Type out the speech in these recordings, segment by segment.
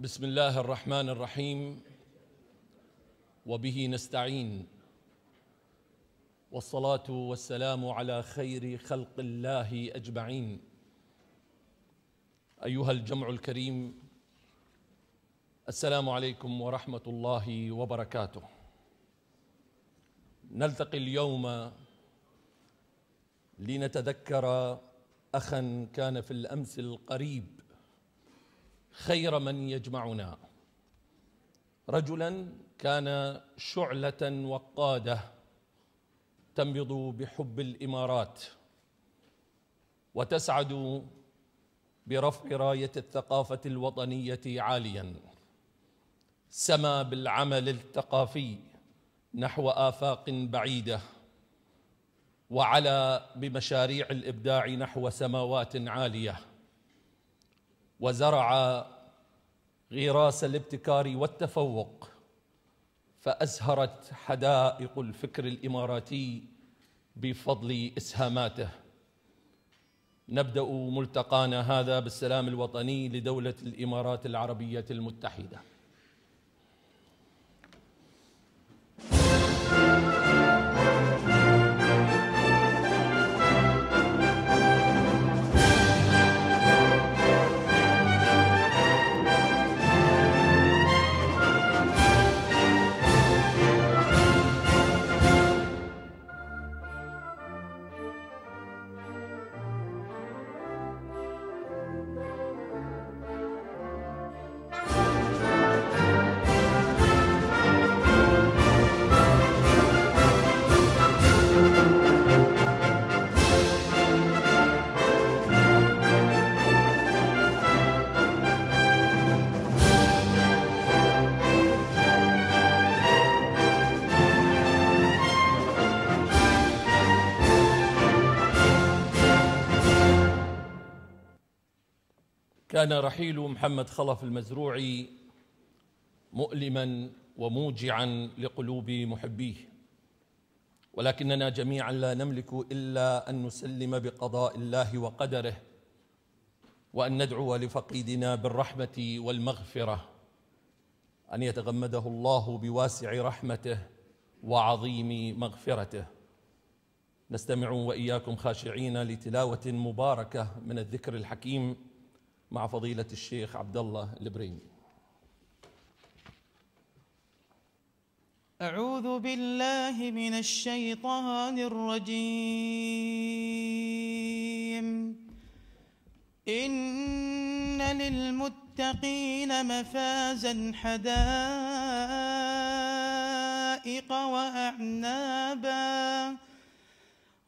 بسم الله الرحمن الرحيم. وبه نستعين. والصلاة والسلام على خير خلق الله أجمعين. أيها الجمع الكريم السلام عليكم ورحمة الله وبركاته. نلتقي اليوم لنتذكر اخا كان في الأمس القريب خير من يجمعنا. رجلا كان شعلة وقادة تنبض بحب الإمارات وتسعد برفع راية الثقافة الوطنية عاليا. سما بالعمل الثقافي نحو آفاق بعيدة وعلى بمشاريع الإبداع نحو سماوات عالية. وزرع غراس الابتكار والتفوق فأزهرت حدائق الفكر الإماراتي بفضل إسهاماته. نبدأ ملتقانا هذا بالسلام الوطني لدولة الإمارات العربية المتحدة. كان رحيل محمد خلف المزروعي مؤلما وموجعا لقلوب محبيه. ولكننا جميعا لا نملك إلا أن نسلم بقضاء الله وقدره وأن ندعو لفقيدنا بالرحمة والمغفرة أن يتغمده الله بواسع رحمته وعظيم مغفرته. نستمع وإياكم خاشعين لتلاوة مباركة من الذكر الحكيم. مع فضيلة الشيخ عبد الله البريمي أعوذ بالله من الشيطان الرجيم. إن للمتقين مفازا حدائق وأعنابا.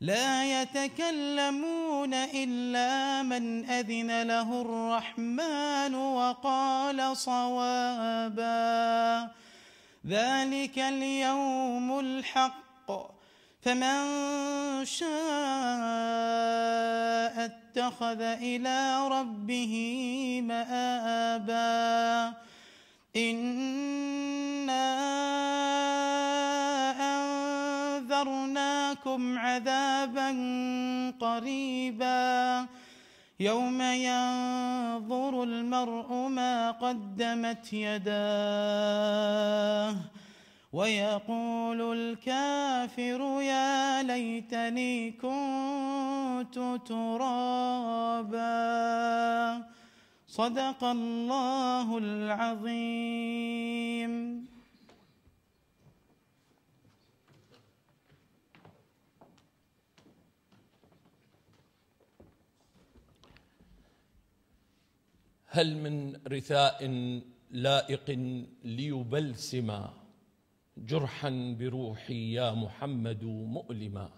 لا يتكلمون إلا من أذن له الرحمن وقال صوابا. ذلك اليوم الحق. فمن شاء اتخذ إلى ربه مآبا. إِنَّا أنذرناكم عذابا قريبا يوم ينظر المرء ما قدمت يداه ويقول الكافر يا ليتني كنت ترابا صدق الله العظيم هل من رثاء لائق ليبلسم جرحا بروحي يا محمد مؤلما؟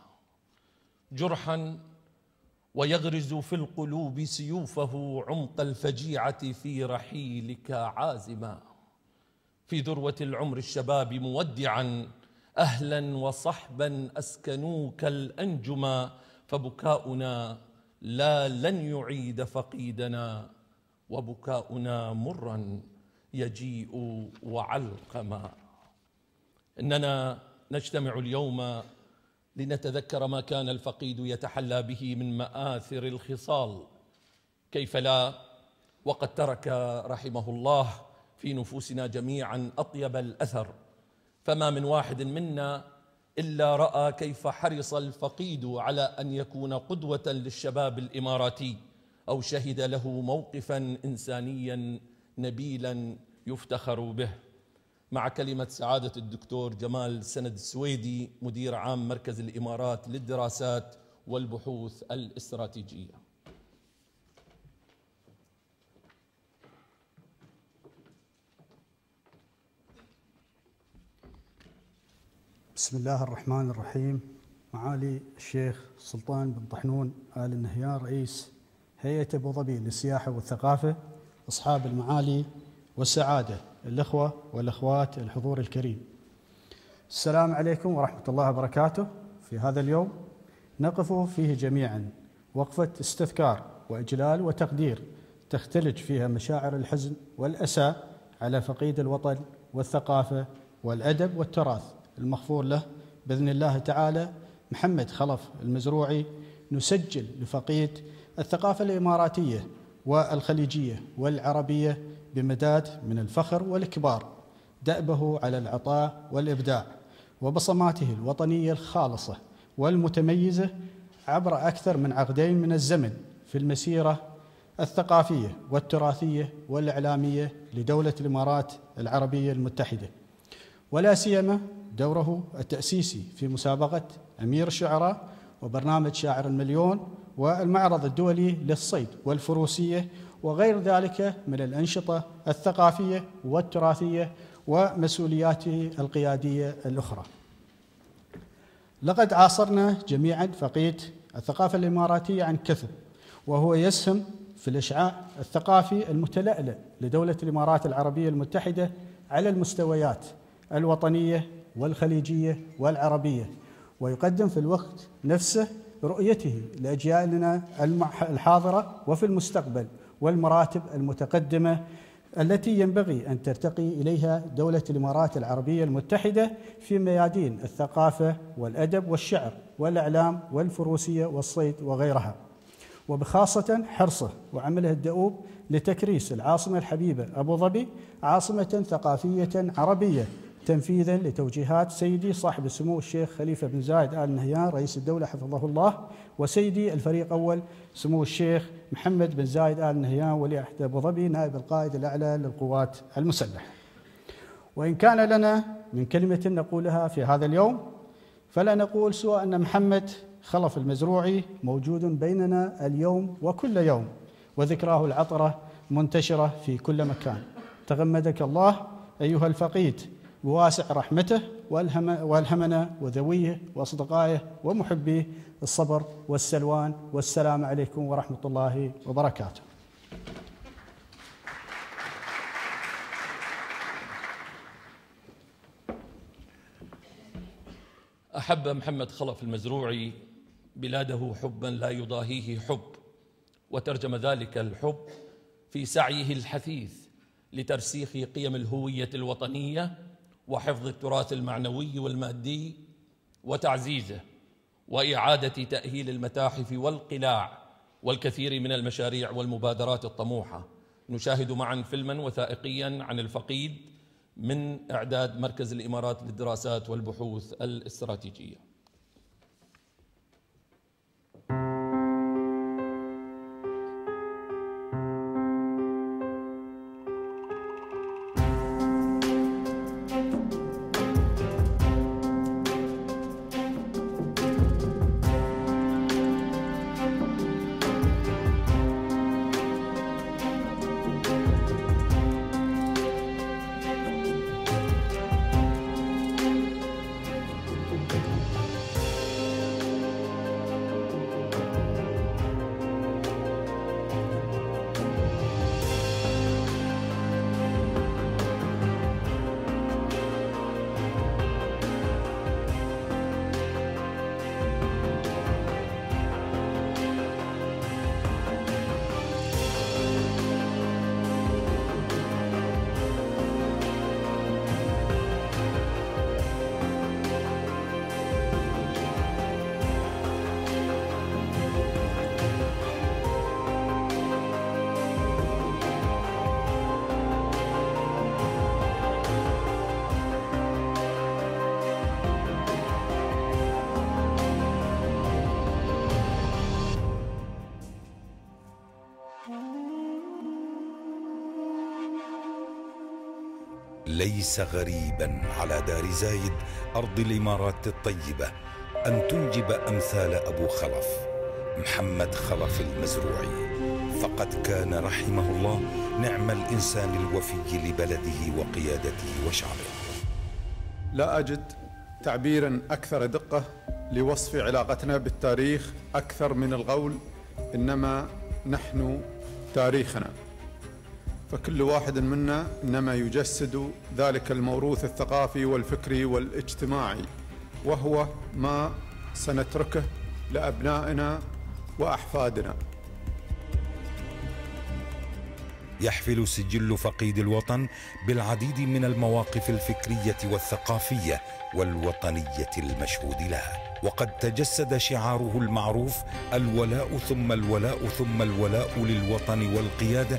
جرحا ويغرز في القلوب سيوفه عمق الفجيعة في رحيلك عازما. في ذروة العمر الشباب مودعا أهلا وصحبا أسكنوك الأنجما فبكاؤنا لا لن يعيد فقيدنا. وبكاؤنا مرا يجيء وعلقما. إننا نجتمع اليوم لنتذكر ما كان الفقيد يتحلى به من مآثر الخصال. كيف لا؟ وقد ترك رحمه الله في نفوسنا جميعا أطيب الأثر. فما من واحد منا إلا رأى كيف حرص الفقيد على أن يكون قدوة للشباب الإماراتي. أو شهد له موقفا إنسانيا نبيلا يفتخر به. مع كلمة سعادة الدكتور جمال سند السويدي مدير عام مركز الإمارات للدراسات والبحوث الاستراتيجية. بسم الله الرحمن الرحيم. معالي الشيخ سلطان بن طحنون آل النهيان رئيس هيئة أبو ظبي للسياحة والثقافة أصحاب المعالي والسعادة الأخوة والأخوات الحضور الكريم. السلام عليكم ورحمة الله وبركاته. في هذا اليوم نقف فيه جميعا. وقفة استذكار وإجلال وتقدير تختلج فيها مشاعر الحزن والأسى على فقيد الوطن والثقافة والأدب والتراث المغفور له. بإذن الله تعالى محمد خلف المزروعي نسجل لفقيد الثقافة الإماراتية والخليجية والعربية بمداد من الفخر والكبار دأبه على العطاء والإبداع وبصماته الوطنية الخالصة والمتميزة عبر أكثر من عقدين من الزمن في المسيرة الثقافية والتراثية والإعلامية لدولة الإمارات العربية المتحدة. ولا سيما دوره التأسيسي في مسابقة أمير الشعراء وبرنامج شاعر المليون والمعرض الدولي للصيد والفروسية وغير ذلك من الأنشطة الثقافية والتراثية ومسؤولياته القيادية الأخرى. لقد عاصرنا جميعا فقيد الثقافة الإماراتية عن كثب وهو يسهم في الإشعاع الثقافي المتلألئ لدولة الإمارات العربية المتحدة على المستويات الوطنية والخليجية والعربية ويقدم في الوقت نفسه رؤيته لأجيالنا الحاضرة وفي المستقبل والمراتب المتقدمة التي ينبغي أن ترتقي إليها دولة الإمارات العربية المتحدة في ميادين الثقافة والأدب والشعر والإعلام والفروسية والصيد وغيرها. وبخاصة حرصه وعمله الدؤوب لتكريس العاصمة الحبيبة أبو ظبي عاصمة ثقافية عربية تنفيذا لتوجيهات سيدي صاحب السمو الشيخ خليفة بن زايد آل نهيان رئيس الدولة حفظه الله وسيدي الفريق اول سمو الشيخ محمد بن زايد آل نهيان ولي عهد أبو ظبي نائب القائد الأعلى للقوات المسلحة. وإن كان لنا من كلمة نقولها في هذا اليوم فلا نقول سوى أن محمد خلف المزروعي موجود بيننا اليوم وكل يوم وذكراه العطرة منتشرة في كل مكان. تغمدك الله أيها الفقيد بواسع رحمته والهم وألهمنا وذويه وأصدقائه ومحبيه الصبر والسلوان والسلام عليكم ورحمة الله وبركاته. أحب محمد خلف المزروعي بلاده حبا لا يضاهيه حب وترجم ذلك الحب في سعيه الحثيث لترسيخ قيم الهوية الوطنية وحفظ التراث المعنوي والمادي وتعزيزه وإعادة تأهيل المتاحف والقلاع والكثير من المشاريع والمبادرات الطموحة. نشاهد معا فيلما وثائقيا عن الفقيد من إعداد مركز الإمارات للدراسات والبحوث الاستراتيجية. ليس غريبا على دار زايد أرض الإمارات الطيبة أن تنجب أمثال أبو خلف محمد خلف المزروعي. فقد كان رحمه الله نعم الإنسان الوفي لبلده وقيادته وشعبه. لا أجد تعبيرا أكثر دقة لوصف علاقتنا بالتاريخ أكثر من القول إنما نحن تاريخنا. فكل واحد منا إنما يجسد ذلك الموروث الثقافي والفكري والاجتماعي وهو ما سنتركه لأبنائنا وأحفادنا. يحفل سجل فقيد الوطن بالعديد من المواقف الفكرية والثقافية والوطنية المشهود لها. وقد تجسد شعاره المعروف الولاء ثم الولاء ثم الولاء للوطن والقيادة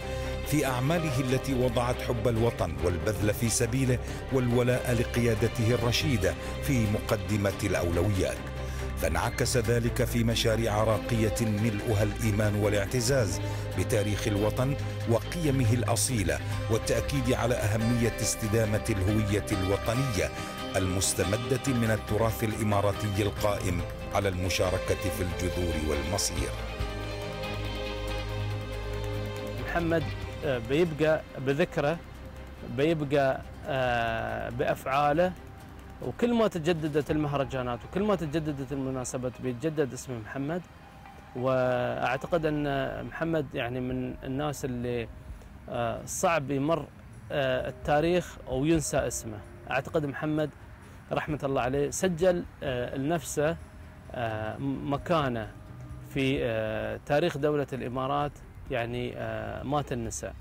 في أعماله التي وضعت حب الوطن والبذل في سبيله والولاء لقيادته الرشيدة في مقدمة الأولويات فانعكس ذلك في مشاريع راقية ملؤها الإيمان والاعتزاز بتاريخ الوطن وقيمه الأصيلة والتأكيد على أهمية استدامة الهوية الوطنية المستمدة من التراث الإماراتي القائم على المشاركة في الجذور والمصير. محمد بيبقى بذكره بيبقى آه، بأفعاله وكل ما تجددت المهرجانات وكل ما تجددت المناسبات بيتجدد اسم محمد. وأعتقد أن محمد يعني من الناس اللي آه، صعب يمر آه، التاريخ أو ينسى اسمه. أعتقد محمد رحمة الله عليه سجل آه، لنفسه مكانه في تاريخ دولة الإمارات. يعني ما تنسى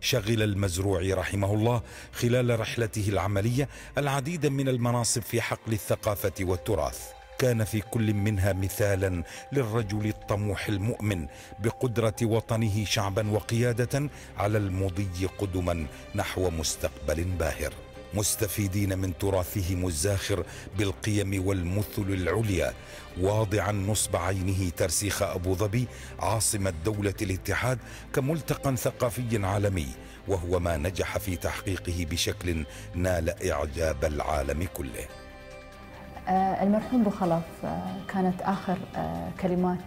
شغل المزروع رحمه الله خلال رحلته العملية العديد من المناصب في حقل الثقافة والتراث. كان في كل منها مثالا للرجل الطموح المؤمن بقدرة وطنه شعبا وقيادة على المضي قدما نحو مستقبل باهر. مستفيدين من تراثهم الزاخر بالقيم والمثل العليا واضعا نصب عينه ترسيخ أبو ظبي عاصمه دوله الاتحاد كملتقى ثقافي عالمي وهو ما نجح في تحقيقه بشكل نال إعجاب العالم كله. آه، المرحوم ابو خلف آه، كانت آخر آه، كلمات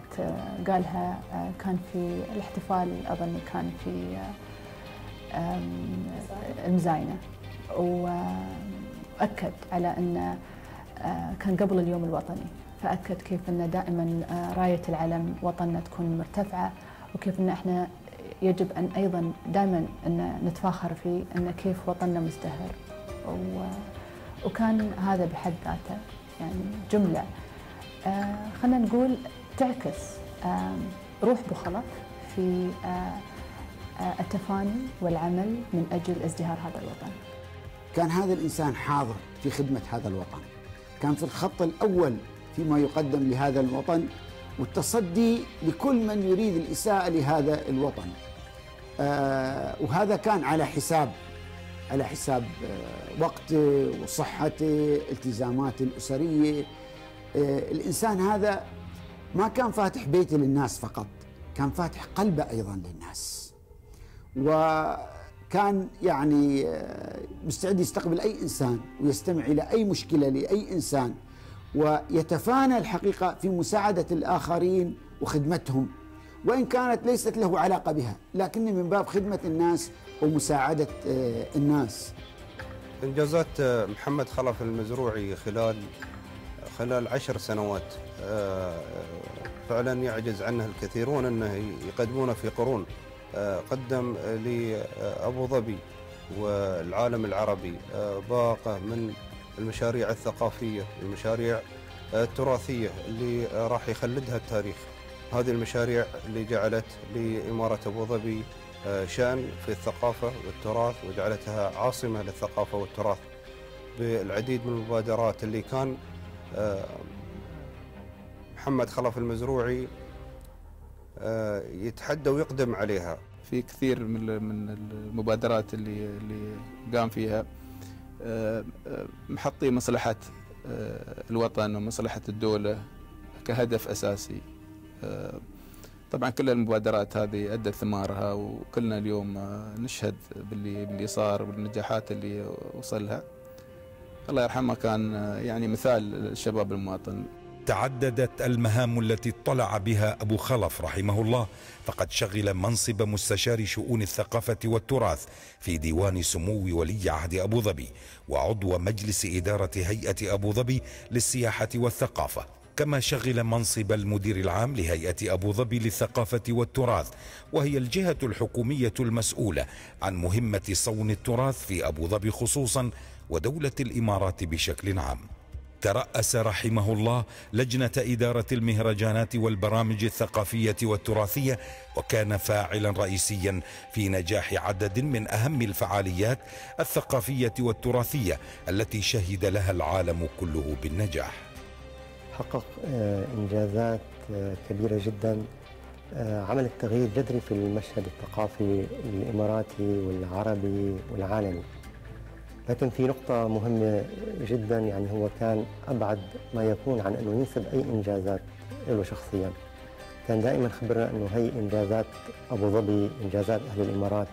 قالها كان في الاحتفال اظني كان في المزاينه وأكد على أن كان قبل اليوم الوطني فأكد كيف أن دائما راية العلم وطننا تكون مرتفعة وكيف أن إحنا يجب أن أيضا دائما أن نتفاخر فيه أن كيف وطننا مزدهر وكان هذا بحد ذاته يعني جملة آه خلينا نقول تعكس آه روح بخلف في آه آه التفاني والعمل من أجل ازدهار هذا الوطن. كان هذا الإنسان حاضر في خدمة هذا الوطن. كان في الخط الأول فيما يقدم لهذا الوطن والتصدي لكل من يريد الإساءة لهذا الوطن. آه وهذا كان على حساب على حساب آه وقته وصحته التزاماته الأسرية آه الإنسان هذا ما كان فاتح بيته للناس فقط كان فاتح قلبه أيضا للناس وكان يعني آه، مستعد يستقبل أي إنسان ويستمع إلى أي مشكلة لأي إنسان ويتفانى الحقيقة في مساعدة الآخرين وخدمتهم وإن كانت ليست له علاقة بها لكن من باب خدمة الناس ومساعدة آه، الناس. إنجازات آه، محمد خلف المزروعي خلال خلال عشر سنوات فعلا يعجز عنه الكثيرون أنه يقدمونه في قرون. قدم لأبو ظبي والعالم العربي باقة من المشاريع الثقافية المشاريع التراثية اللي راح يخلدها التاريخ. هذه المشاريع اللي جعلت لإمارة أبو ظبي آه، شأن في الثقافة والتراث وجعلتها عاصمة للثقافة والتراث. بالعديد من المبادرات اللي كان آه، محمد خلف المزروعي آه، يتحدى ويقدم عليها. في كثير من من المبادرات اللي اللي قام فيها. محطي مصلحة الوطن ومصلحة الدولة كهدف أساسي. طبعا كل المبادرات هذه أدت ثمارها وكلنا اليوم آه، نشهد باللي باللي صار والنجاحات اللي وصلها. الله يرحمه كان آه، يعني مثال للشباب المواطن. تعددت المهام التي اطلع بها أبو خلف رحمه الله. فقد شغل منصب مستشار شؤون الثقافة والتراث في ديوان سمو ولي عهد أبو ظبي وعضو مجلس إدارة هيئة أبو ظبي للسياحة والثقافة. كما شغل منصب المدير العام لهيئة أبو ظبي للثقافة والتراث وهي الجهة الحكومية المسؤولة عن مهمة صون التراث في أبو ظبي خصوصا ودولة الإمارات بشكل عام. ترأس رحمه الله لجنة إدارة المهرجانات والبرامج الثقافية والتراثية وكان فاعلا رئيسيا في نجاح عدد من أهم الفعاليات الثقافية والتراثية التي شهد لها العالم كله بالنجاح. حقق آه، إنجازات آه، كبيرة جدا. آه، عمل تغيير جذري في المشهد الثقافي الإماراتي والعربي والعالمي. لكن في نقطة مهمة جدا يعني هو كان أبعد ما يكون عن أنه ينسب أي إنجازات له شخصيا. كان دائما خبرنا أنه هي إنجازات أبو ظبي إنجازات أهل الإمارات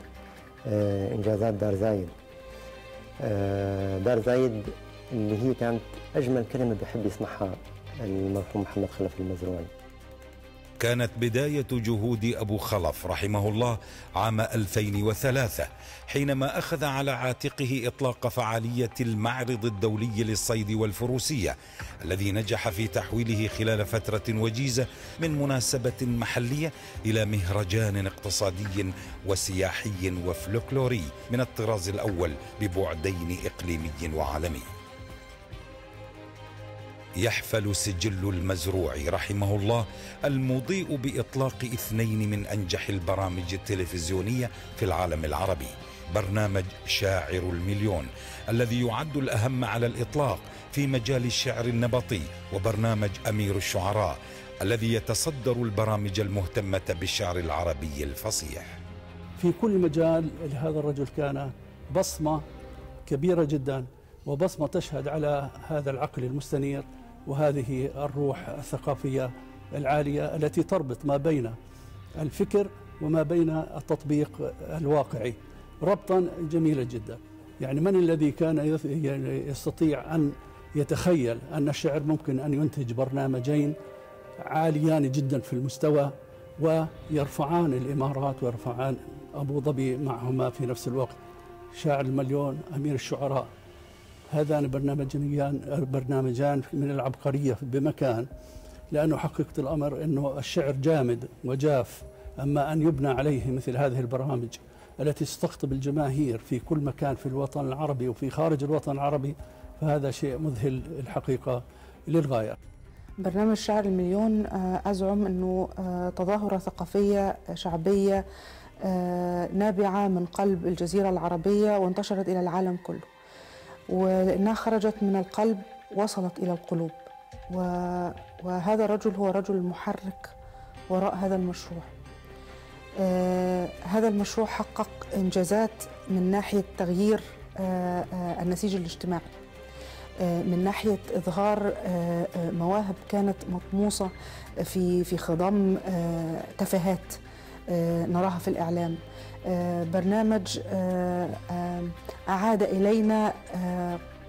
إنجازات دار زايد. دار زايد اللي هي كانت أجمل كلمة بحب يسمعها المرحوم محمد خلف المزروعي. كانت بداية جهود أبو خلف رحمه الله عام 2003 حينما أخذ على عاتقه إطلاق فعالية المعرض الدولي للصيد والفروسية الذي نجح في تحويله خلال فترة وجيزة من مناسبة محلية إلى مهرجان اقتصادي وسياحي وفلكلوري من الطراز الأول ببعدين إقليمي وعالمي. يحفل سجل المزروع رحمه الله المضيء بإطلاق اثنين من أنجح البرامج التلفزيونية في العالم العربي برنامج شاعر المليون الذي يعد الأهم على الإطلاق في مجال الشعر النبطي وبرنامج أمير الشعراء الذي يتصدر البرامج المهتمة بالشعر العربي الفصيح. في كل مجال لهذا الرجل كان بصمة كبيرة جدا وبصمة تشهد على هذا العقل المستنير. وهذه الروح الثقافية العالية التي تربط ما بين الفكر وما بين التطبيق الواقعي. ربطا جميلا جدا. يعني من الذي كان يستطيع أن يتخيل أن الشعر ممكن أن ينتج برنامجين عاليان جدا في المستوى ويرفعان الإمارات ويرفعان أبو ظبي معهما في نفس الوقت؟ شاعر المليون أمير الشعراء. هذان برنامجان برنامجان من العبقرية بمكان لأنه حققت الأمر أنه الشعر جامد وجاف أما أن يبنى عليه مثل هذه البرامج التي تستقطب الجماهير في كل مكان في الوطن العربي وفي خارج الوطن العربي فهذا شيء مذهل الحقيقة للغاية. برنامج شعر المليون آه، أزعم أنه آه، تظاهرة ثقافية شعبية آه، نابعة من قلب الجزيرة العربية وانتشرت إلى العالم كله. ولأنها خرجت من القلب وصلت إلى القلوب. وهذا الرجل هو رجل المحرك وراء هذا المشروع. آه هذا المشروع حقق إنجازات من ناحية تغيير آه آه النسيج الاجتماعي من ناحية إظهار مواهب كانت مطموسة في في خضم تفاهات. نراها في الإعلام. آه، برنامج آه، آه، أعاد إلينا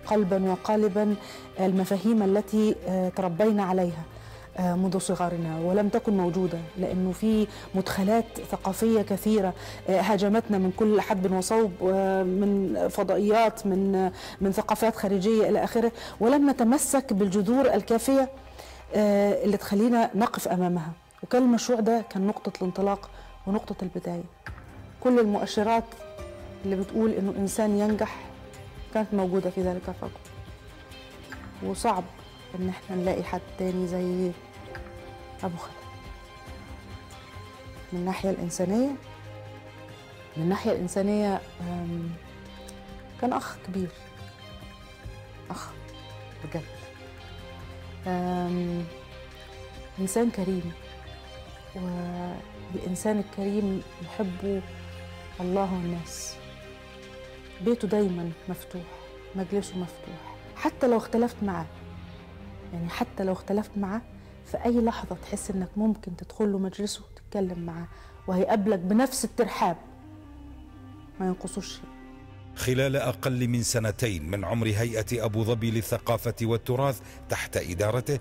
قلبا وقالبا المفاهيم التي تربينا عليها منذ صغرنا ولم تكن موجودة لأنه في مدخلات ثقافية كثيرة هاجمتنا من كل حدب وصوب من فضائيات من من ثقافات خارجية إلى آخره ولم نتمسك بالجذور الكافية اللي تخلينا نقف أمامها. وكان المشروع ده كان نقطة الانطلاق ونقطة البداية. كل المؤشرات اللي بتقول إنه إنسان ينجح كانت موجودة في ذلك الرجل. وصعب إن إحنا نلاقي حد تاني زي أبو خالد. من الناحية الإنسانية من الناحية الإنسانية كان أخ كبير. أخ بجد. إنسان كريم. والانسان الكريم يحبه الله والناس. بيته دايما مفتوح مجلسه مفتوح. حتى لو اختلفت معاه يعني حتى لو اختلفت معاه في أي لحظة تحس إنك ممكن تدخل له مجلسه وهيتكلم معاه وهيقابلك بنفس الترحاب. ما ينقصوش شيء. خلال أقل من سنتين من عمر هيئة أبو ظبي للثقافة والتراث تحت إدارته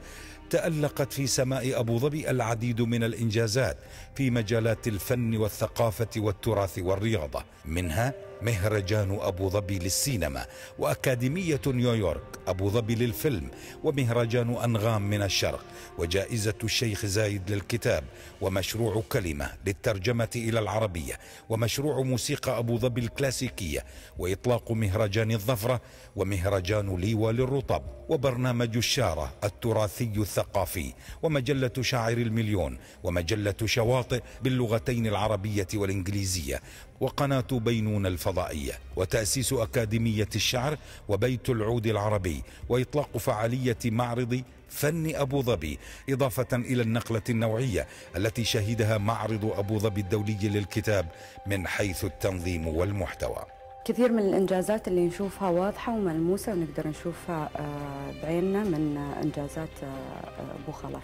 تألقت في سماء أبو ظبي العديد من الإنجازات في مجالات الفن والثقافة والتراث والرياضة. منها مهرجان أبو ظبي للسينما وأكاديمية نيويورك أبو ظبي للفيلم ومهرجان أنغام من الشرق وجائزة الشيخ زايد للكتاب ومشروع كلمة للترجمة إلى العربية ومشروع موسيقى أبو ظبي الكلاسيكية وإطلاق مهرجان الظفرة ومهرجان ليوى للرطب وبرنامج الشارة التراثي الثقافي ومجلة شاعر المليون ومجلة شواطئ باللغتين العربية والإنجليزية وقناة بينون الفضائية وتأسيس أكاديمية الشعر وبيت العود العربي وإطلاق فعالية معرض فن أبو ظبي إضافة إلى النقلة النوعية التي شهدها معرض أبو ظبي الدولي للكتاب من حيث التنظيم والمحتوى. كثير من الإنجازات اللي نشوفها واضحة وملموسة ونقدر نشوفها آه، بعيننا من آه، إنجازات آه، أبو خلف.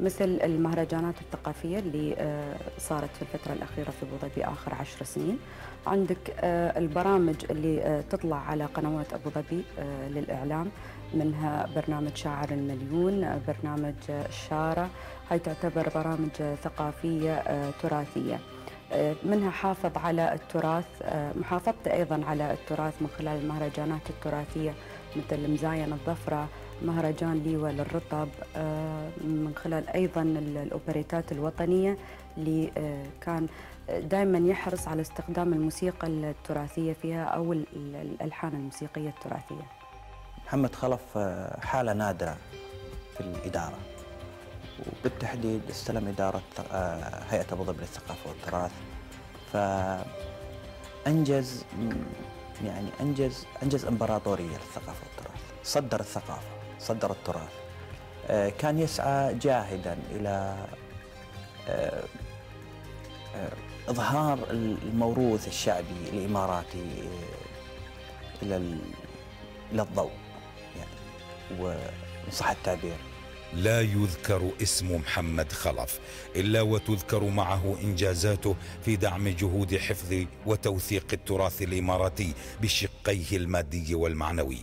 مثل المهرجانات الثقافية اللي صارت في الفترة الأخيرة في أبو ظبي آخر عشر سنين. عندك البرامج اللي تطلع على قنوات أبو ظبي للإعلام منها برنامج شاعر المليون برنامج الشارة هاي تعتبر برامج ثقافية تراثية. منها حافظ على التراث محافظته أيضا على التراث من خلال المهرجانات التراثية مثل مزاين الظفرة مهرجان ليوى للرطب من خلال أيضا الأوبريتات الوطنية اللي كان دائما يحرص على استخدام الموسيقى التراثية فيها أو الألحان الموسيقية التراثية. محمد خلف حالة نادرة في الإدارة وبالتحديد استلم إدارة هيئة أبو ظبي للثقافة والتراث. فأنجز يعني أنجز أنجز إمبراطورية للثقافة والتراث صدر الثقافة. صدر التراث. كان يسعى جاهدا إلى إظهار الموروث الشعبي الإماراتي إلى الضوء يعني وإن صح التعبير. لا يذكر اسم محمد خلف إلا وتذكر معه إنجازاته في دعم جهود حفظ وتوثيق التراث الإماراتي بشقيه المادي والمعنوي.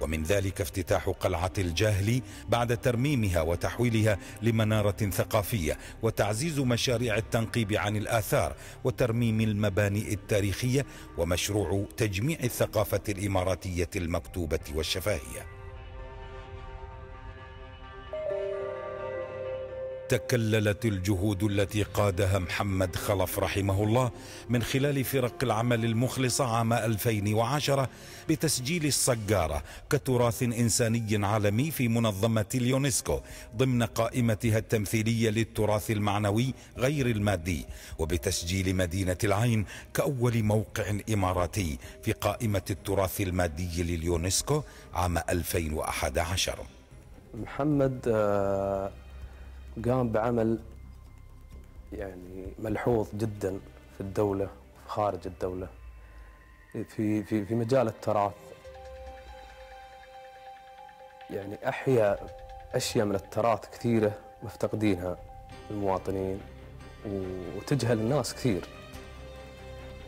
ومن ذلك افتتاح قلعة الجاهلي بعد ترميمها وتحويلها لمنارة ثقافية وتعزيز مشاريع التنقيب عن الآثار وترميم المباني التاريخية ومشروع تجميع الثقافة الإماراتية المكتوبة والشفاهية. تكللت الجهود التي قادها محمد خلف رحمه الله من خلال فرق العمل المخلصة عام 2010 بتسجيل الصقارة كتراث إنساني عالمي في منظمة اليونسكو ضمن قائمتها التمثيلية للتراث المعنوي غير المادي وبتسجيل مدينة العين كأول موقع إماراتي في قائمة التراث المادي لليونسكو عام 2011 محمد آه قام بعمل يعني ملحوظ جدا في الدولة خارج الدولة في في في مجال التراث. يعني أحيا أشياء من التراث كثيرة مفتقدينها المواطنين وتجهل الناس كثير.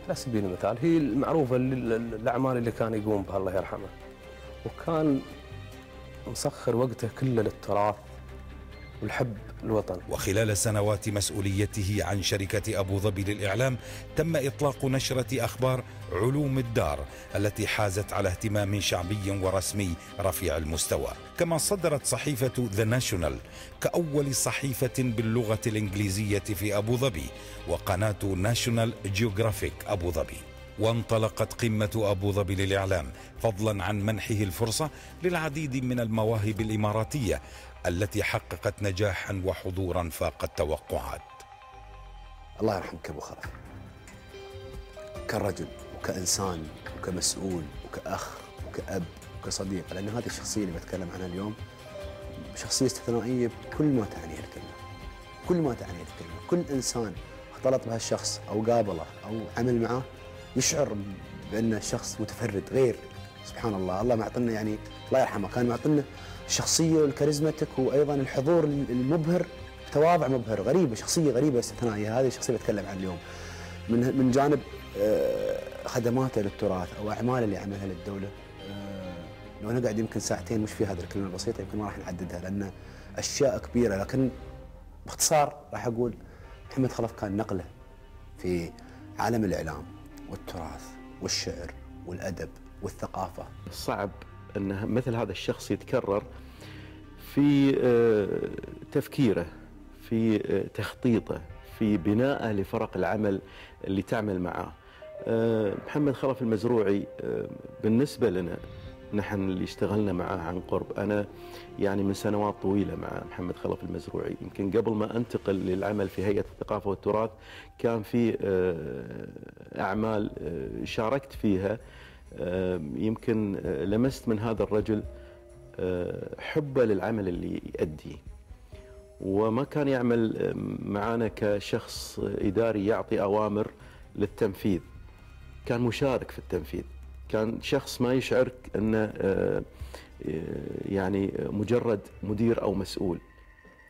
على سبيل المثال هي المعروفة الأعمال اللي كان يقوم بها الله يرحمه. وكان مسخر وقته كله للتراث. والحب الوطن وخلال سنوات مسؤوليته عن شركة أبو ظبي للإعلام تم إطلاق نشرة أخبار علوم الدار التي حازت على اهتمام شعبي ورسمي رفيع المستوى. كما صدرت صحيفة ذا ناشونال كأول صحيفة باللغة الإنجليزية في أبو ظبي وقناة ناشونال جيوغرافيك أبو ظبي. وانطلقت قمة أبو ظبي للإعلام فضلا عن منحه الفرصة للعديد من المواهب الإماراتية التي حققت نجاحا وحضورا فاق التوقعات. الله يرحمك أبو خلف كرجل وكإنسان وكمسؤول وكأخ وكأب وكصديق لأن هذه الشخصية اللي بتكلم عنها اليوم شخصية استثنائيه بكل ما تعنيه الكلمة كل ما تعنيه الكلمة كل إنسان اختلط بهالشخص أو قابله أو عمل معه يشعر بأن الشخص متفرد غير. سبحان الله. الله معطينا يعني الله يرحمه كان معطينا الشخصيه والكاريزمتك وأيضا الحضور المبهر تواضع مبهر غريبة شخصية غريبة استثنائيه هذه الشخصية بتكلم عنها اليوم. من من جانب آه، خدماته للتراث أو أعماله اللي عملها للدولة. آه، لو نقعد يمكن ساعتين مش في هذه الكلمة البسيطة يمكن ما راح نعددها لأن أشياء كبيرة. لكن باختصار راح أقول محمد خلف كان نقلة في عالم الإعلام والتراث والشعر والأدب والثقافة. صعب. أن مثل هذا الشخص يتكرر في آه، تفكيره في آه، تخطيطه في بنائه لفرق العمل اللي تعمل معاه. آه، محمد خلف المزروعي بالنسبة لنا نحن اللي اشتغلنا معاه عن قرب. أنا يعني من سنوات طويلة مع محمد خلف المزروعي. يمكن قبل ما أنتقل للعمل في هيئة الثقافة والتراث كان في أعمال شاركت فيها. يمكن لمست من هذا الرجل حبة للعمل اللي يؤديه وما كان يعمل معنا كشخص إداري يعطي أوامر للتنفيذ. كان مشارك في التنفيذ. كان شخص ما يشعرك أنه يعني مجرد مدير أو مسؤول.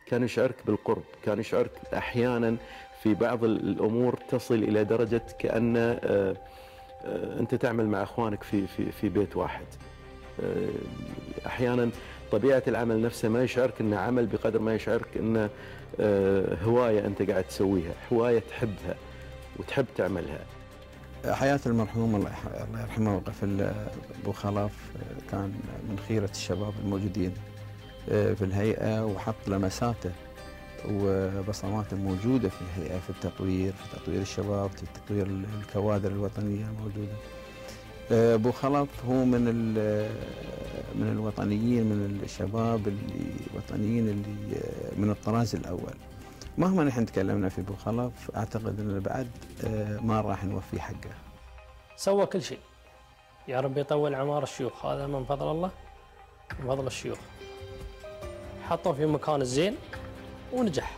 كان يشعرك بالقرب. كان يشعرك أحيانا في بعض الأمور تصل إلى درجة كأن أنت تعمل مع أخوانك في, في, في بيت واحد أحيانا طبيعة العمل نفسه ما يشعرك انه عمل بقدر ما يشعرك إنه آه، هواية أنت قاعد تسويها، هواية تحبها وتحب تعملها. حياة المرحوم الله يرحمه ويغفر أبو خلاف كان من خيرة الشباب الموجودين آه، في الهيئة وحط لمساته وبصماته موجودة في الهيئة في التطوير في تطوير الشباب في تطوير الكوادر الوطنية الموجودة. آه، أبو خلف هو من من الوطنيين من الشباب اللي وطنيين اللي آه، من الطراز الأول. مهما نحن تكلمنا في أبو خلف أعتقد ان بعد آه، ما راح نوفي حقه. سوى كل شيء. يا رب يطول عمار الشيوخ. هذا من فضل الله من فضل الشيوخ. حطه في مكان الزين. ونجح.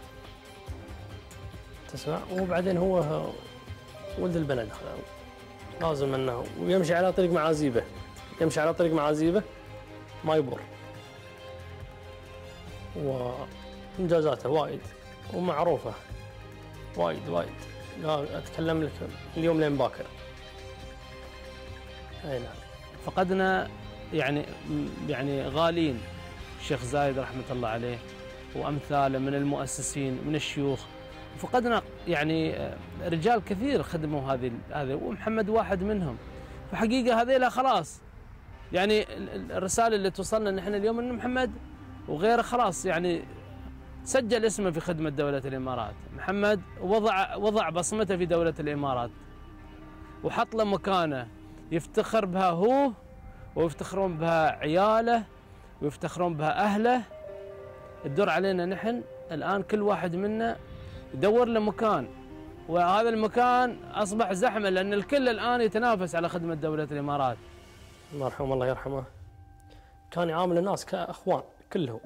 تسمع؟ وبعدين هو ولد البلد. لازم انه ويمشي على طريق معازيبه يمشي على طريق معازيبه ما يبور. وإنجازاته وايد ومعروفة. وايد وايد. لا أتكلم لك اليوم لين باكر. أي نعم. فقدنا يعني يعني غالين. الشيخ زايد رحمة الله عليه. وامثاله من المؤسسين من الشيوخ. فقدنا يعني آه، رجال كثير خدموا هذه هذه ومحمد واحد منهم. فحقيقة هذيلا خلاص. يعني الرسالة اللي توصلنا نحن اليوم إن محمد وغيره خلاص يعني سجل اسمه في خدمة دولة الإمارات. محمد وضع وضع بصمته في دولة الإمارات. وحط له مكانه. يفتخر بها هو ويفتخرون بها عياله ويفتخرون بها أهله الدور علينا نحن الآن كل واحد منا يدور له مكان وهذا المكان أصبح زحمة لأن الكل الآن يتنافس على خدمة دولة الإمارات. المرحوم الله يرحمه كان يعامل الناس كأخوان كلهم.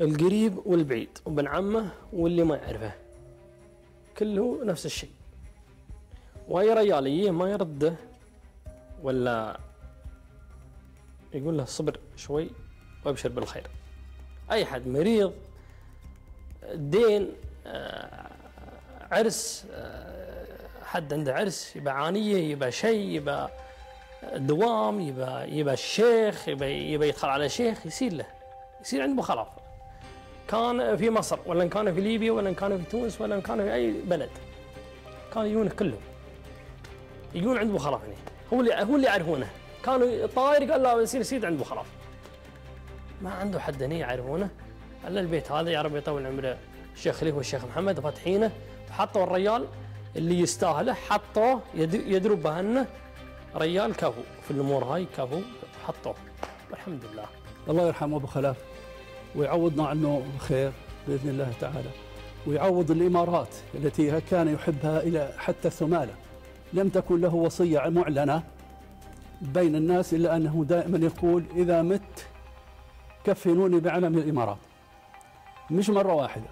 القريب والبعيد وابن عمه واللي ما يعرفه. كله نفس الشيء. واي ريال يجيه ما يرده ولا يقول له صبر شوي وأبشر بالخير. أي حد مريض دين عرس حد عنده عرس يبقى عانية يبقى شيء يبقى دوام يبقى يبقى الشيخ يبقى يبقى يدخل على شيخ يصير له يصير عنده خلاف كان في مصر ولا كان في ليبيا ولا كان في تونس ولا كان في أي بلد كانوا يجون كلهم. يجون عند ابو خلاف هنا هو اللي هو اللي يعرفونه. كانوا طاير قال لا يصير يصير عند ابو خلاف ما عنده حد هنا يعرفونه. إلا البيت هذا يا رب يطول عمره الشيخ خليفه والشيخ محمد فاتحينه وحطوا الريال اللي يستاهله حطوه يدروا بهنه ريال كفو في الأمور هاي كفو حطوه. والحمد لله. الله يرحم ابو خلاف ويعوضنا عنه خير بإذن الله تعالى. ويعوض الإمارات التي كان يحبها إلى حتى الثماله لم تكن له وصية معلنة بين الناس إلا أنه دائما يقول إذا مت كفنوني بعلم الإمارات. مش مرة واحدة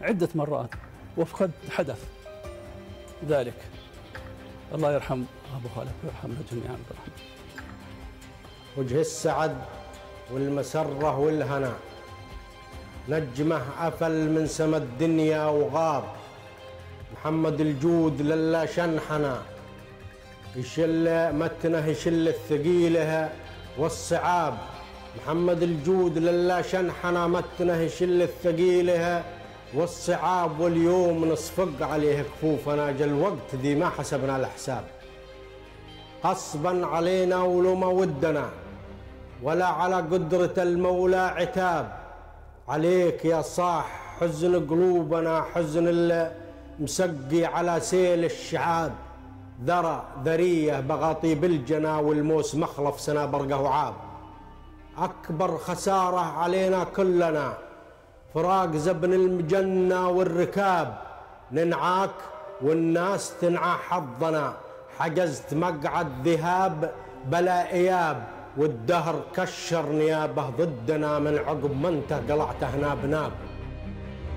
عدة مرات وفقد حدث ذلك. الله يرحم أبو خالد ويرحمنا جميعا برحمته وجه السعد والمسرة والهنا. نجمة أفل من سما الدنيا وغاب. محمد الجود للا شنحنا. يشل متنه يشل الثقيلة والصعاب. محمد الجود للا شنحنا متنه يشل الثقيله والصعاب واليوم نصفق عليه كفوفنا جل وقت ذي ما حسبنا الحساب. قصبا علينا ولو ما ودنا ولا على قدرة المولى عتاب. عليك يا صاح حزن قلوبنا حزن المسقي على سيل الشعاب. ذرى ذرية بغاطي بالجنا والموس مخلف سنا برقه وعاب أكبر خسارة علينا كلنا. فراق زبن المجنة والركاب. ننعاك والناس تنعى حظنا. حجزت مقعد ذهاب بلا إياب. والدهر كشر نيابه ضدنا من عقب ما انت قلعته ناب ناب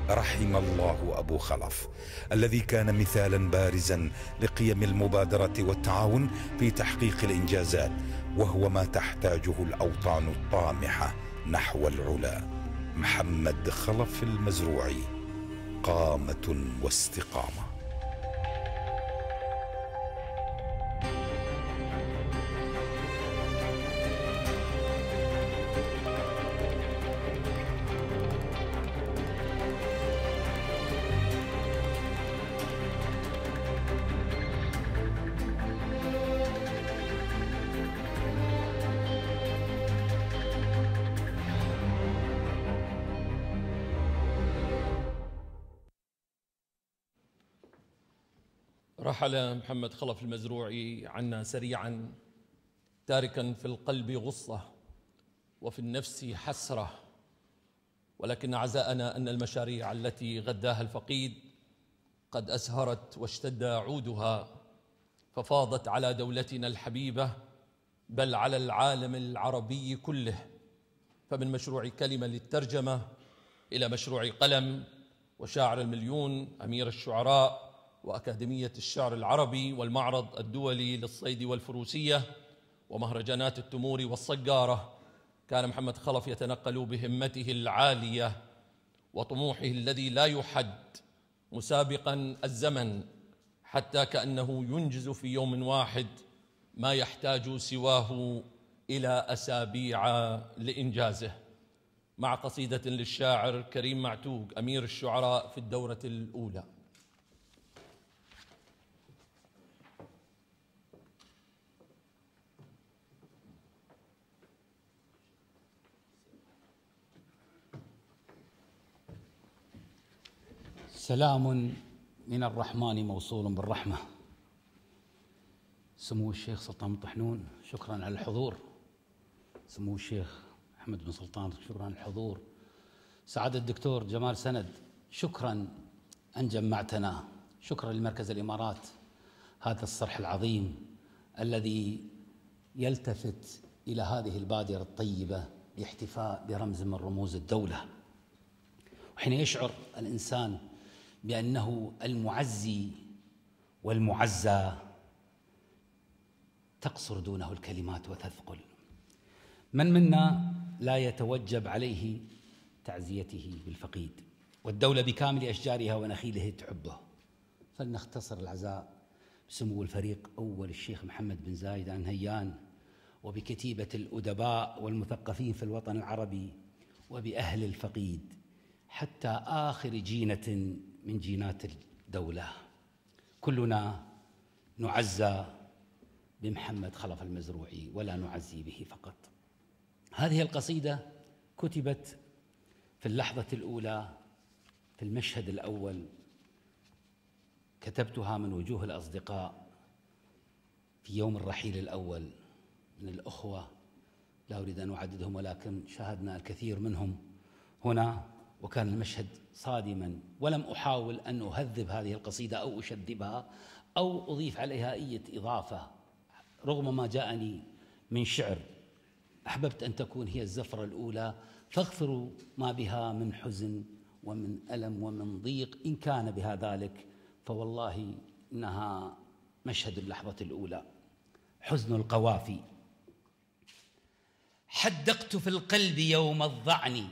رحم الله أبو خلف الذي كان مثالا بارزا لقيم المبادرة والتعاون في تحقيق الإنجازات. وهو ما تحتاجه الأوطان الطامحة نحو العلا. محمد خلف المزروعي قامة واستقامة. رحل محمد خلف المزروعي عنا سريعا تاركا في القلب غصة وفي النفس حسرة. ولكن عزاءنا أن المشاريع التي غداها الفقيد قد أسهرت واشتد عودها ففاضت على دولتنا الحبيبة بل على العالم العربي كله. فمن مشروع كلمة للترجمة إلى مشروع قلم وشاعر المليون أمير الشعراء وأكاديمية الشعر العربي والمعرض الدولي للصيد والفروسية ومهرجانات التمور والصقارة. كان محمد خلف يتنقل بهمته العالية وطموحه الذي لا يحد مسابقا الزمن حتى كأنه ينجز في يوم واحد ما يحتاج سواه إلى أسابيع لإنجازه. مع قصيدة للشاعر كريم معتوق أمير الشعراء في الدورة الأولى. سلام من الرحمن موصول بالرحمة. سمو الشيخ سلطان بن طحنون شكرا على الحضور. سمو الشيخ محمد بن سلطان شكرا على الحضور. سعادة الدكتور جمال سند شكرا أن جمعتنا. شكرا لمركز الإمارات هذا الصرح العظيم الذي يلتفت إلى هذه البادرة الطيبة لاحتفاء برمز من رموز الدولة. وحين يشعر الإنسان بأنه المعزي والمعزى. تقصر دونه الكلمات وتثقل. من منا لا يتوجب عليه تعزيته بالفقيد؟ والدولة بكامل أشجارها ونخيله تحبه. فلنختصر العزاء بسمو الفريق أول الشيخ محمد بن زايد عن هيان وبكتيبة الأدباء والمثقفين في الوطن العربي وبأهل الفقيد. حتى آخر جينة من جينات الدولة. كلنا نعزى بمحمد خلف المزروعي ولا نعزي به فقط. هذه القصيدة كتبت في اللحظة الأولى في المشهد الأول. كتبتها من وجوه الأصدقاء في يوم الرحيل الأول من الأخوة. لا أريد أن أعددهم ولكن شاهدنا الكثير منهم. هنا وكان المشهد صادما. ولم أحاول أن أهذب هذه القصيدة أو اشذبها أو أضيف عليها أي إضافة رغم ما جاءني من شعر. أحببت أن تكون هي الزفرة الأولى فاغفروا ما بها من حزن ومن ألم ومن ضيق. إن كان بها ذلك فوالله إنها مشهد اللحظة الأولى. حزن القوافي. حدقت في القلب يوم الظعن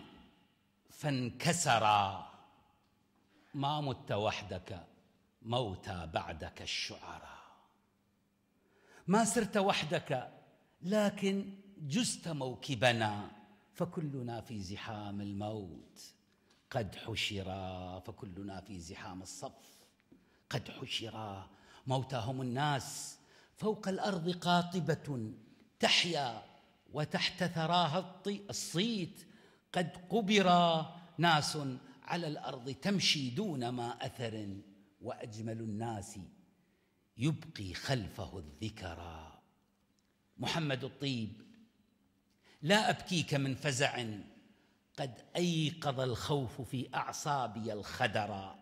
فانكسرا. ما مت وحدك موتى بعدك الشعراء ما سرت وحدك لكن جزت موكبنا. فكلنا في زحام الموت. قد حشرا فكلنا في زحام الصف. قد حشرا موتاهم الناس. فوق الأرض قاطبة تحيا وتحت ثراها الصيت. قد قبرا ناس على الأرض تمشي دون ما أثر وأجمل الناس يبقي خلفه الذكرى محمد الطيب لا أبكيك من فزع قد أيقظ الخوف في أعصابي الخدرا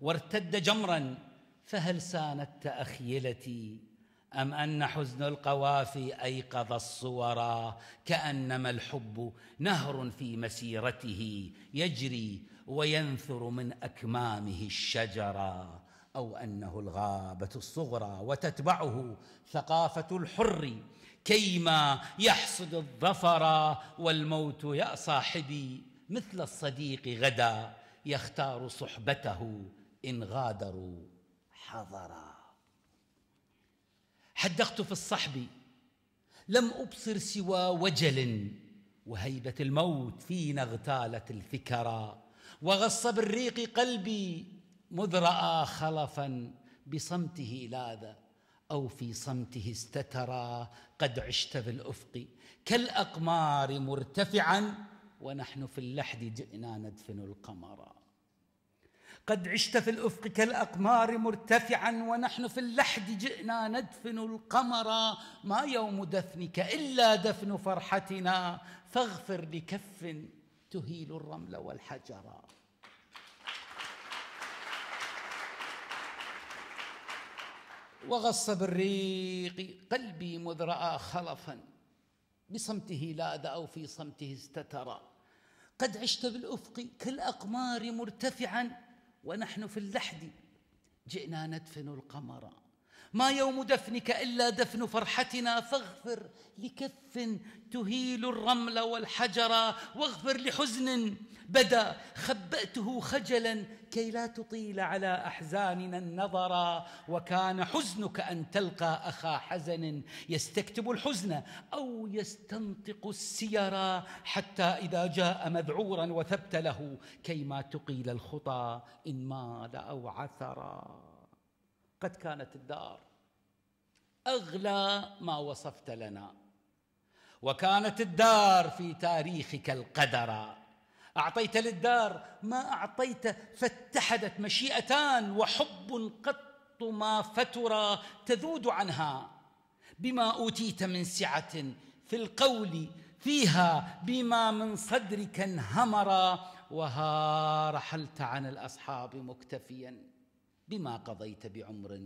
وارتد جمرا فهل سانت تاخيلتي أم أن حزن القوافي أيقظ الصورا كأنما الحب نهر في مسيرته يجري وينثر من أكمامه الشجرا أو أنه الغابة الصغرى وتتبعه ثقافة الحر كيما يحصد الظفر والموت يا صاحبي مثل الصديق غدا يختار صحبته إن غادروا حضرا. حدقت في الصحب. لم أبصر سوى وجل وهيبة الموت فينا اغتالت الفكرا. وغص بالريق قلبي مذ رأى خلفا بصمته لاذ أو في صمته استترى قد عشت في الأفق كالأقمار مرتفعا ونحن في اللحد جئنا ندفن القمر قد عشت في الأفق كالأقمار مرتفعا ونحن في اللحد جئنا ندفن القمر. ما يوم دفنك إلا دفن فرحتنا. فاغفر لكف تهيل الرمل والحجر. وغص بالريق قلبي مذ راى خلفا. بصمته لاذ أو في صمته استترى. قد عشت بالأفق كالأقمار مرتفعا ونحن في اللحد. جئنا ندفن القمر. ما يوم دفنك إلا دفن فرحتنا فاغفر لكف تهيل الرمل والحجر واغفر لحزن بدا. خبأته خجلا كي لا تطيل على أحزاننا النظر وكان حزنك أن تلقى أخا حزن. يستكتب الحزن أو يستنطق السير حتى إذا جاء مذعورا وثبت له كيما تقيل الخطى إن مال أو عثرا. قد كانت الدار. أغلى ما وصفت لنا. وكانت الدار في تاريخك القدر. أعطيت للدار ما أعطيت فاتحدت مشيئتان وحب قط ما فترى تذود عنها. بما أوتيت من سعة في القول فيها بما من صدرك انهمر. وها رحلت عن الأصحاب مكتفيا. بما قضيت بعمر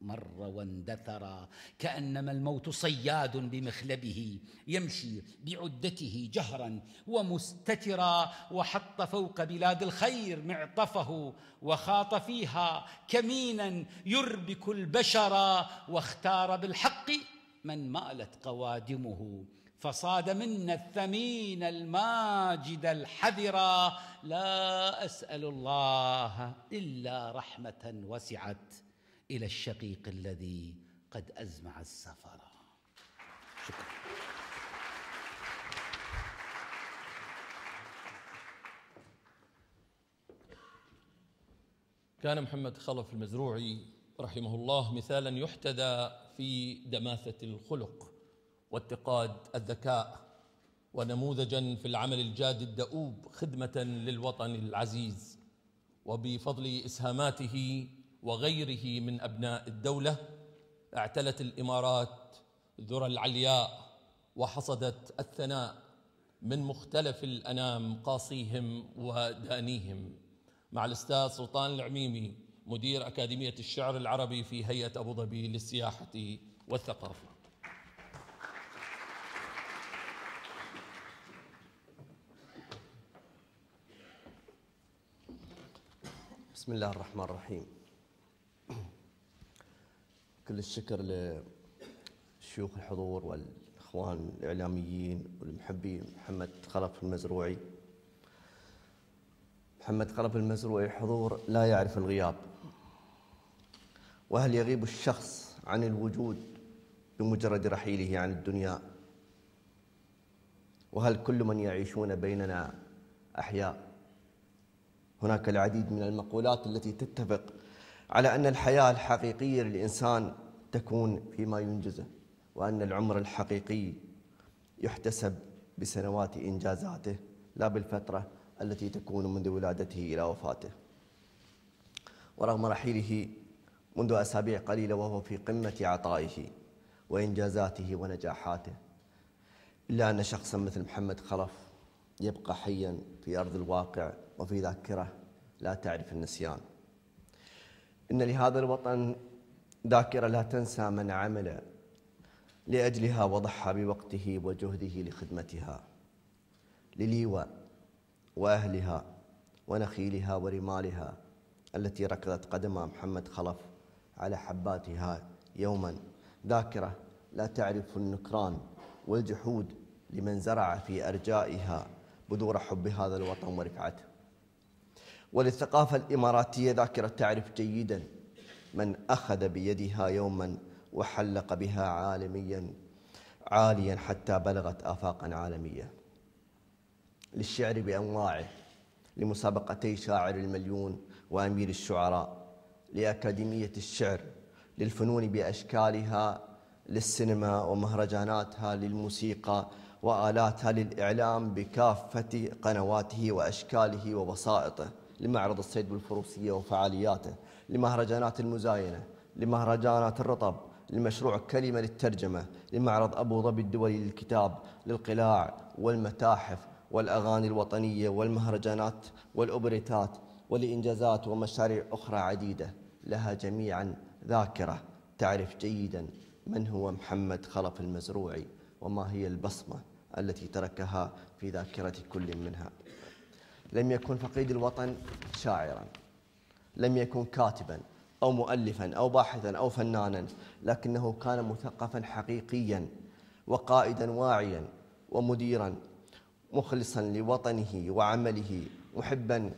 مر واندثر كأنما الموت صياد بمخلبه يمشي بعدته جهرا ومستترا وحط فوق بلاد الخير معطفه وخاط فيها كمينا يربك البشر واختار بالحق من مالت قوادمه. فصاد منا الثمين الماجد الحذرا لا أسأل الله إلا رحمة وسعت إلى الشقيق الذي قد أزمع السفر. شكرا. كان محمد خلف المزروعي رحمه الله مثالا يحتذى في دماثة الخلق. واتقاد الذكاء ونموذجا في العمل الجاد الدؤوب خدمة للوطن العزيز. وبفضل إسهاماته وغيره من أبناء الدولة اعتلت الإمارات ذرى العلياء وحصدت الثناء من مختلف الأنام قاصيهم ودانيهم مع الأستاذ سلطان العميمي مدير أكاديمية الشعر العربي في هيئة أبو ظبي للسياحة والثقافة. بسم الله الرحمن الرحيم كل الشكر لشيوخ الحضور والإخوان الإعلاميين والمحبين محمد خلف المزروعي محمد خلف المزروعي حضور لا يعرف الغياب وهل يغيب الشخص عن الوجود بمجرد رحيله عن الدنيا وهل كل من يعيشون بيننا أحياء هناك العديد من المقولات التي تتفق على أن الحياة الحقيقية للإنسان تكون فيما ينجزه وأن العمر الحقيقي يحتسب بسنوات إنجازاته لا بالفترة التي تكون منذ ولادته إلى وفاته. ورغم رحيله منذ أسابيع قليلة وهو في قمة عطائه وإنجازاته ونجاحاته إلا أن شخصا مثل محمد خلف يبقى حيا في أرض الواقع وفي ذاكرة لا تعرف النسيان. إن لهذا الوطن ذاكرة لا تنسى من عمل لأجلها وضحى بوقته وجهده لخدمتها لليوى وأهلها ونخيلها ورمالها التي ركضت قدم محمد خلف على حباتها يوما. ذاكرة لا تعرف النكران والجحود لمن زرع في أرجائها بذور حب هذا الوطن ورفعته. وللثقافة الإماراتية ذاكرة تعرف جيدا من أخذ بيدها يوما وحلق بها عالميا عاليا حتى بلغت آفاقا عالمية. للشعر بأنواعه لمسابقتي شاعر المليون وأمير الشعراء لأكاديمية الشعر للفنون بأشكالها للسينما ومهرجاناتها للموسيقى وآلاتها للإعلام بكافة قنواته وأشكاله ووسائطه. لمعرض الصيد بالفروسية وفعالياته لمهرجانات المزاينة لمهرجانات الرطب لمشروع كلمة للترجمة لمعرض أبو ظبي الدولي للكتاب للقلاع والمتاحف والأغاني الوطنية والمهرجانات والأوبريتات ولإنجازات ومشاريع أخرى عديدة لها جميعا ذاكرة. تعرف جيدا من هو محمد خلف المزروعي وما هي البصمة التي تركها في ذاكرة كل منها. لم يكن فقيد الوطن شاعرا لم يكن كاتبا أو مؤلفا أو باحثا أو فنانا لكنه كان مثقفا حقيقيا وقائدا واعيا ومديرا مخلصا لوطنه وعمله محبا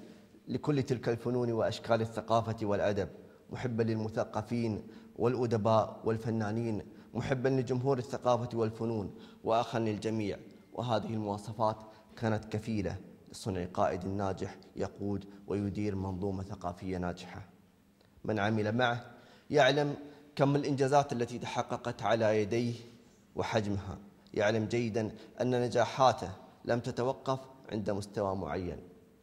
لكل تلك الفنون وأشكال الثقافة والأدب محبا للمثقفين والأدباء والفنانين محبا لجمهور الثقافة والفنون واخا للجميع. وهذه المواصفات كانت كفيلة. لصنع قائد ناجح يقود ويدير منظومة ثقافية ناجحة. من عمل معه يعلم كم الإنجازات التي تحققت على يديه وحجمها. يعلم جيدا أن نجاحاته لم تتوقف عند مستوى معين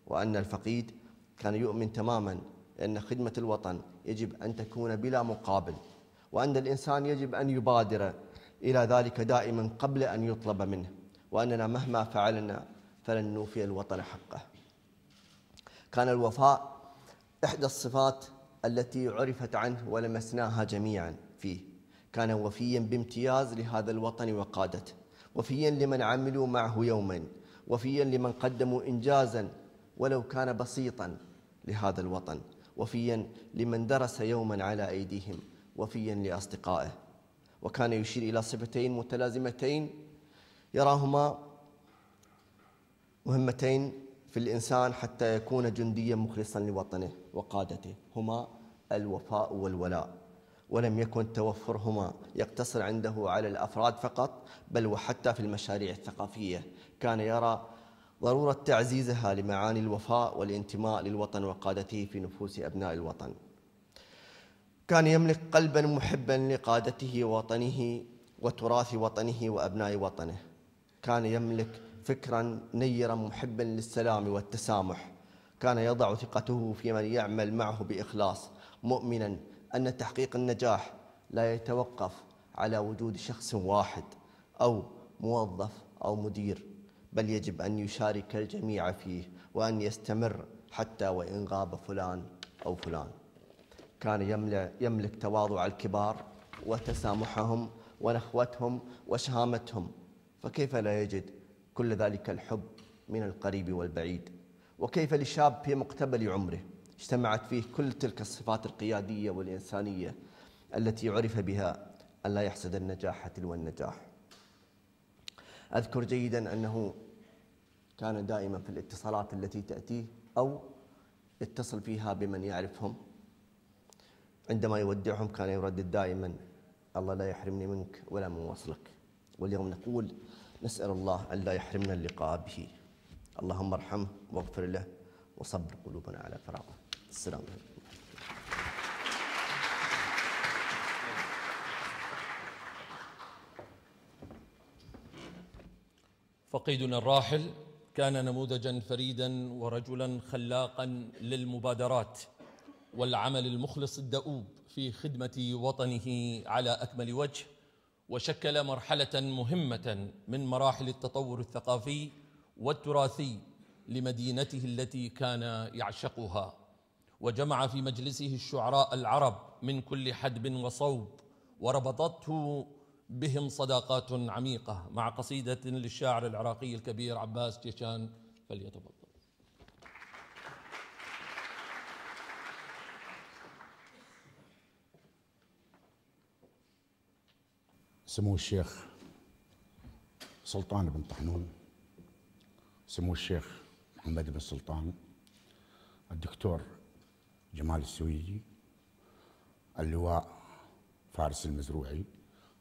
وأن الفقيد كان يؤمن تماما أن خدمة الوطن يجب أن تكون بلا مقابل وأن الإنسان يجب أن يبادر إلى ذلك دائما قبل أن يطلب منه وأننا مهما فعلنا فلن نوفي الوطن حقه. كان الوفاء إحدى الصفات التي عرفت عنه ولمسناها جميعا فيه. كان وفيا بامتياز لهذا الوطن وقادته. وفيا لمن عملوا معه يوما. وفيا لمن قدموا إنجازا ولو كان بسيطا لهذا الوطن. وفيا لمن درس يوما على أيديهم. وفيا لأصدقائه. وكان يشير إلى صفتين متلازمتين يراهما مهمتين في الإنسان حتى يكون جنديا مخلصا لوطنه وقادته هما الوفاء والولاء. ولم يكن توفرهما يقتصر عنده على الأفراد فقط بل وحتى في المشاريع الثقافية. كان يرى ضرورة تعزيزها لمعاني الوفاء والانتماء للوطن وقادته في نفوس أبناء الوطن. كان يملك قلبا محبا لقادته ووطنه وتراث وطنه وأبناء وطنه. كان يملك فكرا نيرا محبا للسلام والتسامح. كان يضع ثقته في من يعمل معه بإخلاص مؤمنا أن تحقيق النجاح لا يتوقف على وجود شخص واحد أو موظف أو مدير بل يجب أن يشارك الجميع فيه وأن يستمر حتى وإن غاب فلان أو فلان. كان يملك تواضع الكبار وتسامحهم ونخوتهم وشهامتهم فكيف لا يجد كل ذلك الحب من القريب والبعيد. وكيف لشاب في مقتبل عمره اجتمعت فيه كل تلك الصفات القيادية والإنسانية التي عرف بها أن لا يحسد النجاح تلو النجاح. أذكر جيدا أنه كان دائما في الاتصالات التي تأتيه أو يتصل فيها بمن يعرفهم. عندما يودعهم كان يردد دائما الله لا يحرمني منك ولا من وصلك. واليوم نقول نسأل الله أن لا يحرمنا اللقاء به. اللهم ارحمه واغفر له وصبر قلوبنا على فراغه. السلام عليكم. فقيدنا الراحل كان نموذجا فريدا ورجلا خلاقا للمبادرات والعمل المخلص الدؤوب في خدمة وطنه على أكمل وجه. وشكل مرحلة مهمة من مراحل التطور الثقافي والتراثي لمدينته التي كان يعشقها. وجمع في مجلسه الشعراء العرب من كل حدب وصوب وربطته بهم صداقات عميقة مع قصيدة للشاعر العراقي الكبير عباس جيشان فليتفضل. سمو الشيخ سلطان بن طحنون سمو الشيخ محمد بن سلطان الدكتور جمال السويجي اللواء فارس المزروعي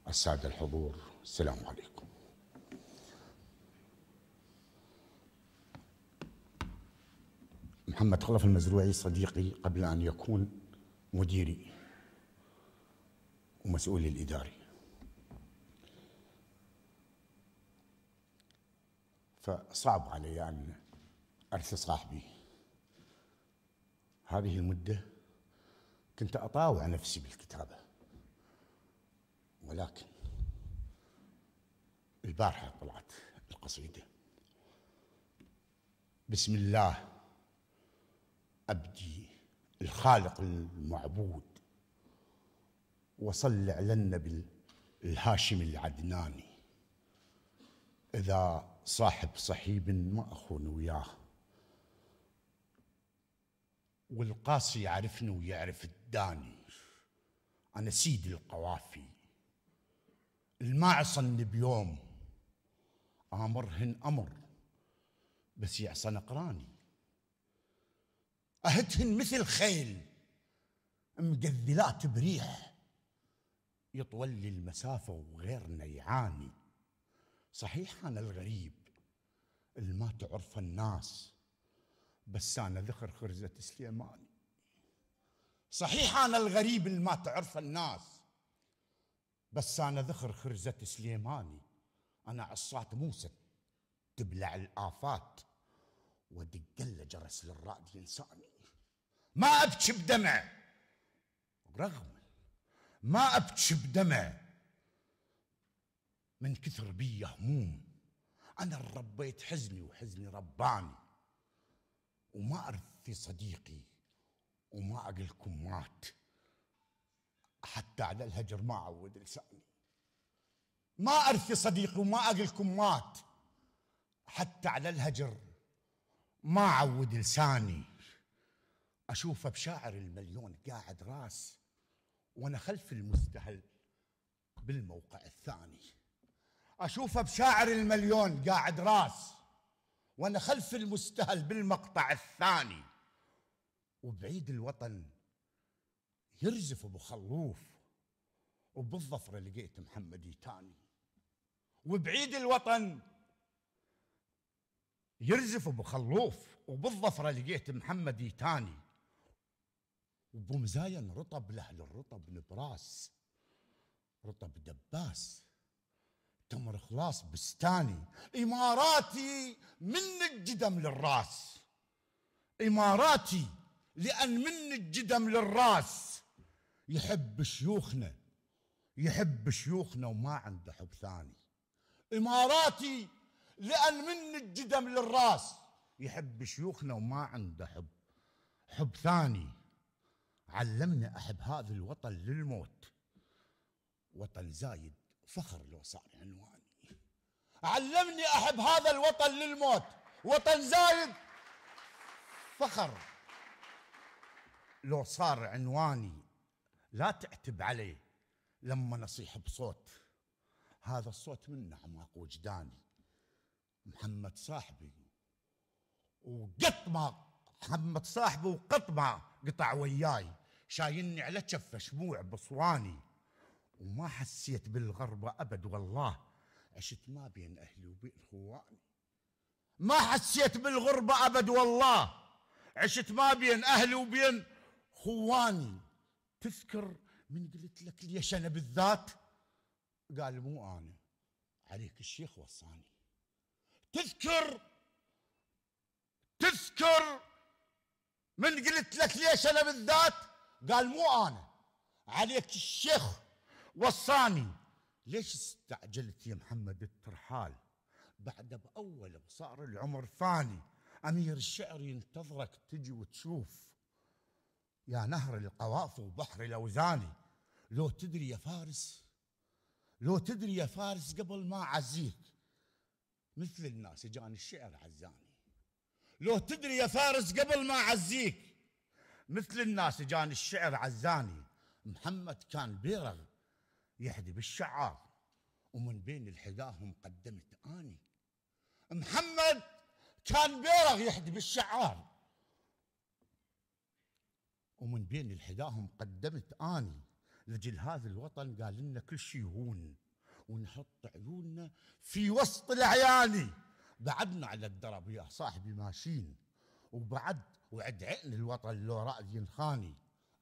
السادة الحضور السلام عليكم. محمد خلف المزروعي صديقي قبل أن يكون مديري ومسؤولي الإداري. فصعب علي أن أرثي صاحبي. هذه المدة كنت أطاوع نفسي بالكتابة ولكن البارحة طلعت القصيدة. بسم الله أبدي الخالق المعبود وصل على النبي الهاشمي العدناني. إذا صاحب صحيب ما أخون وياه. والقاسي يعرفني ويعرف الداني. أنا سيد القوافي. المعصن بيوم آمرهن أمر بس يعصى نقراني أهدهن مثل خيل مقذلات بريح. يطول المسافة وغيرنا يعاني. صحيح أنا الغريب اللي ما تعرف الناس بس أنا ذخر خرزة سليماني صحيح أنا الغريب اللي ما تعرف الناس بس أنا ذخر خرزة سليماني أنا عصات موسى تبلع الآفات ودق له جرس للرعد ينساني ما أبكي بدمع رغم ما أبكي بدمع من كثر بي هموم أنا ربيت حزني وحزني رباني وما أرثي صديقي وما أقلكم مات. حتى على الهجر ما عود لساني. ما أرثي صديقي وما أقلكم مات. حتى على الهجر ما عود لساني. أشوفه بشاعر المليون قاعد راس وأنا خلف المزدهل بالموقع الثاني. أشوفه بشاعر المليون قاعد راس وأنا خلف المستهل بالمقطع الثاني. وبعيد الوطن يرزف أبو خلوف وبالظفرة لقيت محمد يتاني. وبعيد الوطن يرزف أبو خلوف وبالظفرة لقيت محمد يتاني. وبمزاين رطب لأهل الرطب نبراس رطب دباس. تمر خلاص بستاني. إماراتي من الجدم للراس. إماراتي لأن من الجدم للراس. يحب شيوخنا يحب شيوخنا وما عنده حب ثاني. إماراتي لأن من الجدم للراس. يحب شيوخنا وما عنده حب حب ثاني. علمنا أحب هذا الوطن للموت. وطن زايد. فخر لو صار عنواني. علمني أحب هذا الوطن للموت وطن زايد. فخر لو صار عنواني. لا تعتب عليه لما نصيح بصوت. هذا الصوت من اعماق وجداني. محمد صاحبي وقط ما محمد صاحبه وقط ما قطع وياي. شايلني على كفه شموع بصواني. وما حسيت بالغربة أبد والله. عشت ما بين أهلي وبين إخواني. ما حسيت بالغربة أبد والله. عشت ما بين أهلي وبين خواني. تذكر من قلت لك ليش أنا بالذات؟ قال مو أنا. عليك الشيخ وصاني. تذكر؟ تذكر من قلت لك ليش أنا بالذات؟ قال مو أنا. عليك الشيخ وصاني ليش استعجلت يا محمد الترحال؟ بعد بأول وصار العمر فاني. أمير الشعر ينتظرك تجي وتشوف. يا نهر القواف وبحر الأوزاني. لو تدري يا فارس لو تدري يا فارس قبل ما أعزيك. مثل الناس جاني الشعر عزاني. لو تدري يا فارس قبل ما أعزيك. مثل الناس جاني الشعر عزاني. محمد كان بيرغ يحدي بالشعار. ومن بين الحداهم قدمت آني. محمد كان بيرغ يحدي بالشعار. ومن بين الحداهم قدمت آني. لجل هذا الوطن قال لنا كل شيء يهون. ونحط عيوننا في وسط العياني. بعدنا على الدرب يا صاحبي ماشيين وبعد وعد عين الوطن لو رأي ينخاني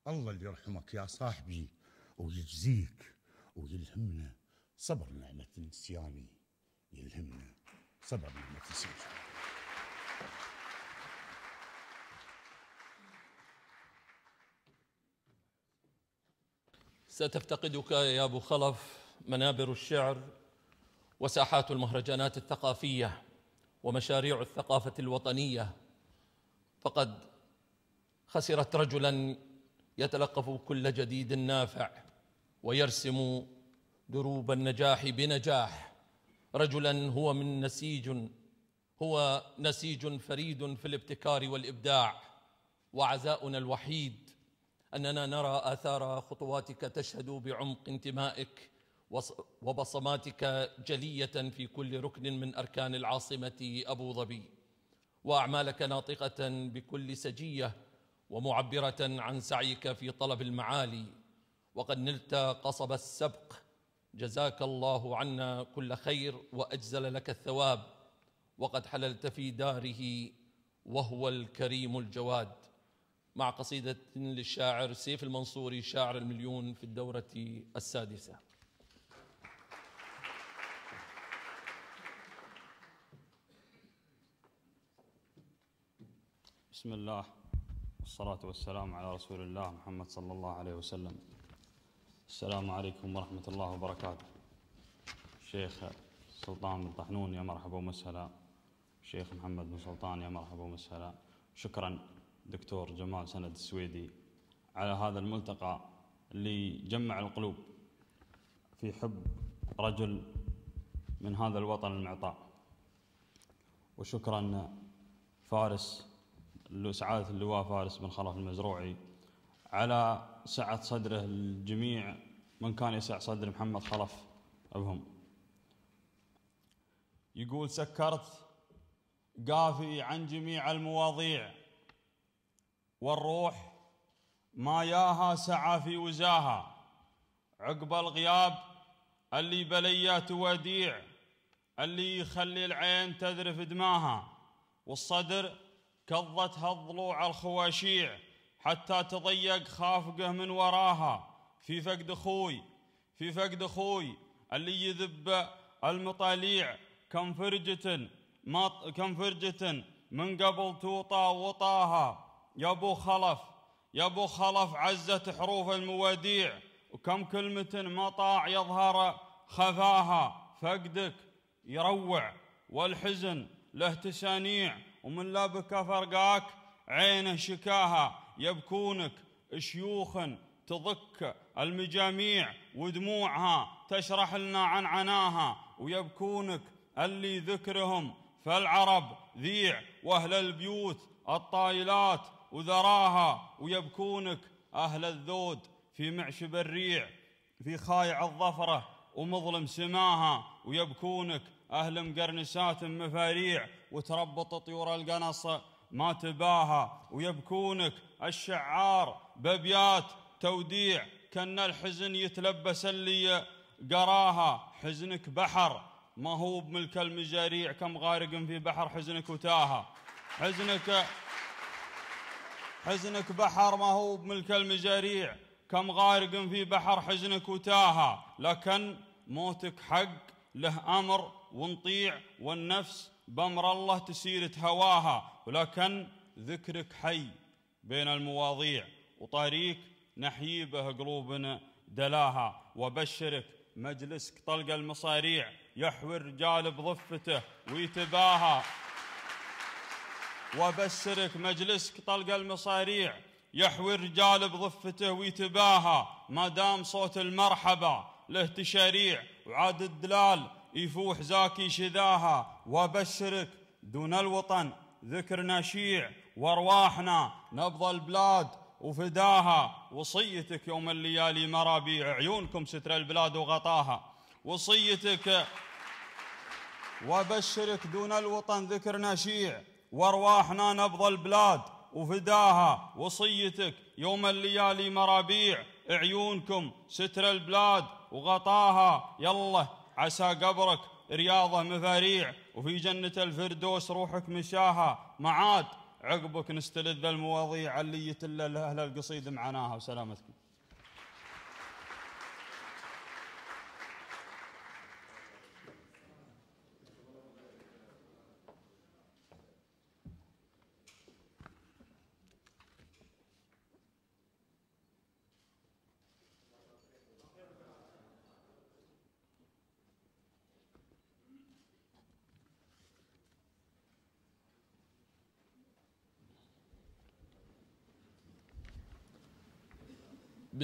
الله اللي يرحمك يا صاحبي ويجزيك. ويلهمنا صبر نعمة النسيان يلهمنا صبر نعمة النسيان ستفتقدك يا أبو خلف منابر الشعر وساحات المهرجانات الثقافية ومشاريع الثقافة الوطنية. فقد خسرت رجلا يتلقف كل جديد نافع. ويرسم دروب النجاح بنجاح. رجلا هو من نسيج هو نسيج فريد في الابتكار والإبداع. وعزاؤنا الوحيد أننا نرى آثار خطواتك تشهد بعمق انتمائك وبصماتك جلية في كل ركن من أركان العاصمة أبو ظبي. وأعمالك ناطقة بكل سجية ومعبرة عن سعيك في طلب المعالي. وقد نلت قصب السبق. جزاك الله عنا كل خير وأجزل لك الثواب. وقد حللت في داره وهو الكريم الجواد. مع قصيدة للشاعر سيف المنصوري شاعر المليون في الدورة السادسة. بسم الله والصلاة والسلام على رسول الله محمد صلى الله عليه وسلم. السلام عليكم ورحمة الله وبركاته. شيخ سلطان بن طحنون يا مرحبا ومسهلا. شيخ محمد بن سلطان يا مرحبا ومسهلا. شكرا دكتور جمال سند السويدي على هذا الملتقى اللي جمع القلوب في حب رجل من هذا الوطن المعطاء. وشكرا فارس سعادة اللواء فارس بن خلف المزروعي على سعة صدره الجميع من كان يسع صدر محمد خلف أبهم. يقول سكرت قافي عن جميع المواضيع والروح ما ياها سعى في وزاها. عقب الغياب اللي بليات وديع اللي يخلي العين تذرف دماها. والصدر كظتها الضلوع الخواشيع حتى تضيق خافقه من وراها. في فقد أخوي في فقد أخوي اللي يذب المطاليع. كم فرجة مط كم فرجة من قبل توطى وطاها. يا أبو خلف يا أبو خلف عزت حروف المواديع. وكم كلمة مطاع يظهر خفاها. فقدك يروع والحزن له تسانيع ومن لا بكى فرقاك عينه شكاها. يبكونك شيوخ تضك المجاميع ودموعها تشرح لنا عن عناها ويبكونك اللي ذكرهم فالعرب ذيع وأهل البيوت الطايلات وذراها ويبكونك أهل الذود في معشب الريع في خايع الظفرة ومظلم سماها ويبكونك أهل مقرنسات مفاريع وتربط طيور القنص ما تباهى ويبكونك الشعار بابيات توديع كأن الحزن يتلبس اللي قراها. حزنك بحر ما هو بملك المجاريع كم غارق في بحر حزنك وتاها. حزنك حزنك بحر ما هو بملك المجاريع كم غارق في بحر حزنك وتاها. لكن موتك حق له أمر ونطيع والنفس بأمر الله تسير هواها ولكن ذكرك حي بين المواضيع وطريق نحيي به قلوبنا دلاها وبشرك مجلسك طلق المصاريع يحوي الرجال بضفته ويتباهى وبشرك مجلسك طلق المصاريع يحوي الرجال بضفته ويتباهى ما دام صوت المرحبا له تشاريع وعاد الدلال يفوح زاكي شذاها وبشرك دون الوطن ذكرنا شيع وارواحنا نبض البلاد وفداها وصيتك يوم الليالي مرابيع عيونكم ستر البلاد وغطاها. وصيتك وبشرك دون الوطن ذكرنا شيع وارواحنا نبض البلاد وفداها. وصيتك يوم الليالي مرابيع عيونكم ستر البلاد وغطاها. يلا عسى قبرك رياضه مفاريع وفي جنة الفردوس روحك مشاها. معاد عقبك نستلذ المواضيع اللي يتل أهل القصيد معناها وسلامتكم.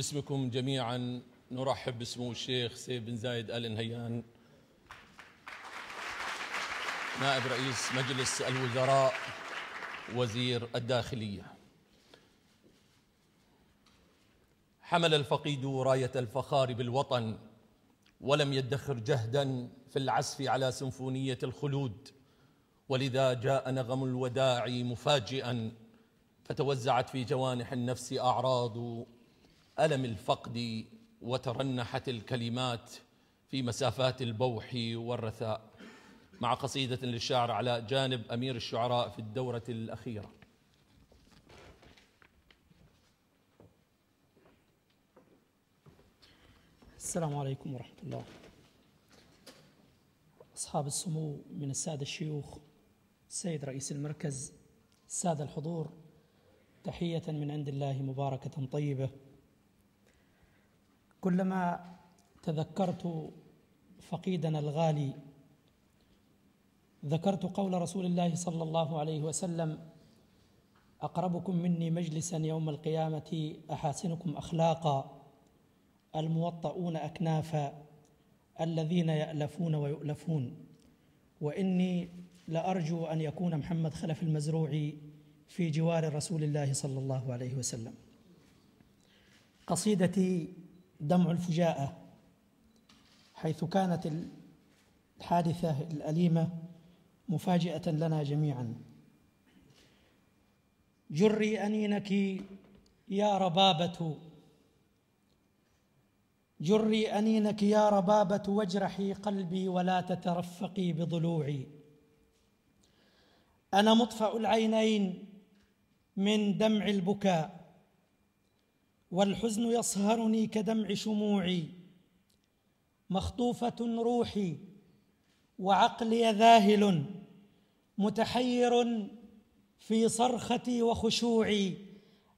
باسمكم جميعا. نرحب بسمو الشيخ سيد بن زايد آل نهيان نائب رئيس مجلس الوزراء وزير الداخلية. حمل الفقيد راية الفخار بالوطن ولم يدخر جهدا في العزف على سيمفونية الخلود. ولذا جاء نغم الوداع مفاجئا فتوزعت في جوانح النفس أعراض ألم الفقد وترنحت الكلمات في مسافات البوح والرثاء مع قصيدة للشاعر على جانب أمير الشعراء في الدورة الأخيرة. السلام عليكم ورحمة الله. أصحاب السمو من السادة الشيوخ السيد رئيس المركز السادة الحضور تحية من عند الله مباركة طيبة. كلما تذكرت فقيدنا الغالي ذكرت قول رسول الله صلى الله عليه وسلم أقربكم مني مجلسا يوم القيامة أحاسنكم أخلاقا الموطؤون اكنافا الذين يألفون ويؤلفون وإني لأرجو أن يكون محمد خلف المزروعي في جوار رسول الله صلى الله عليه وسلم. قصيدتي دمع الفجاءة حيث كانت الحادثة الأليمة مفاجاه لنا جميعا. جري أنينك يا ربابة جري أنينك يا ربابة واجرحي قلبي ولا تترفقي بضلوعي. أنا مطفأ العينين من دمع البكاء. والحزن يصهرني كدمع شموعي مخطوفة روحي وعقلي ذاهل متحير في صرختي وخشوعي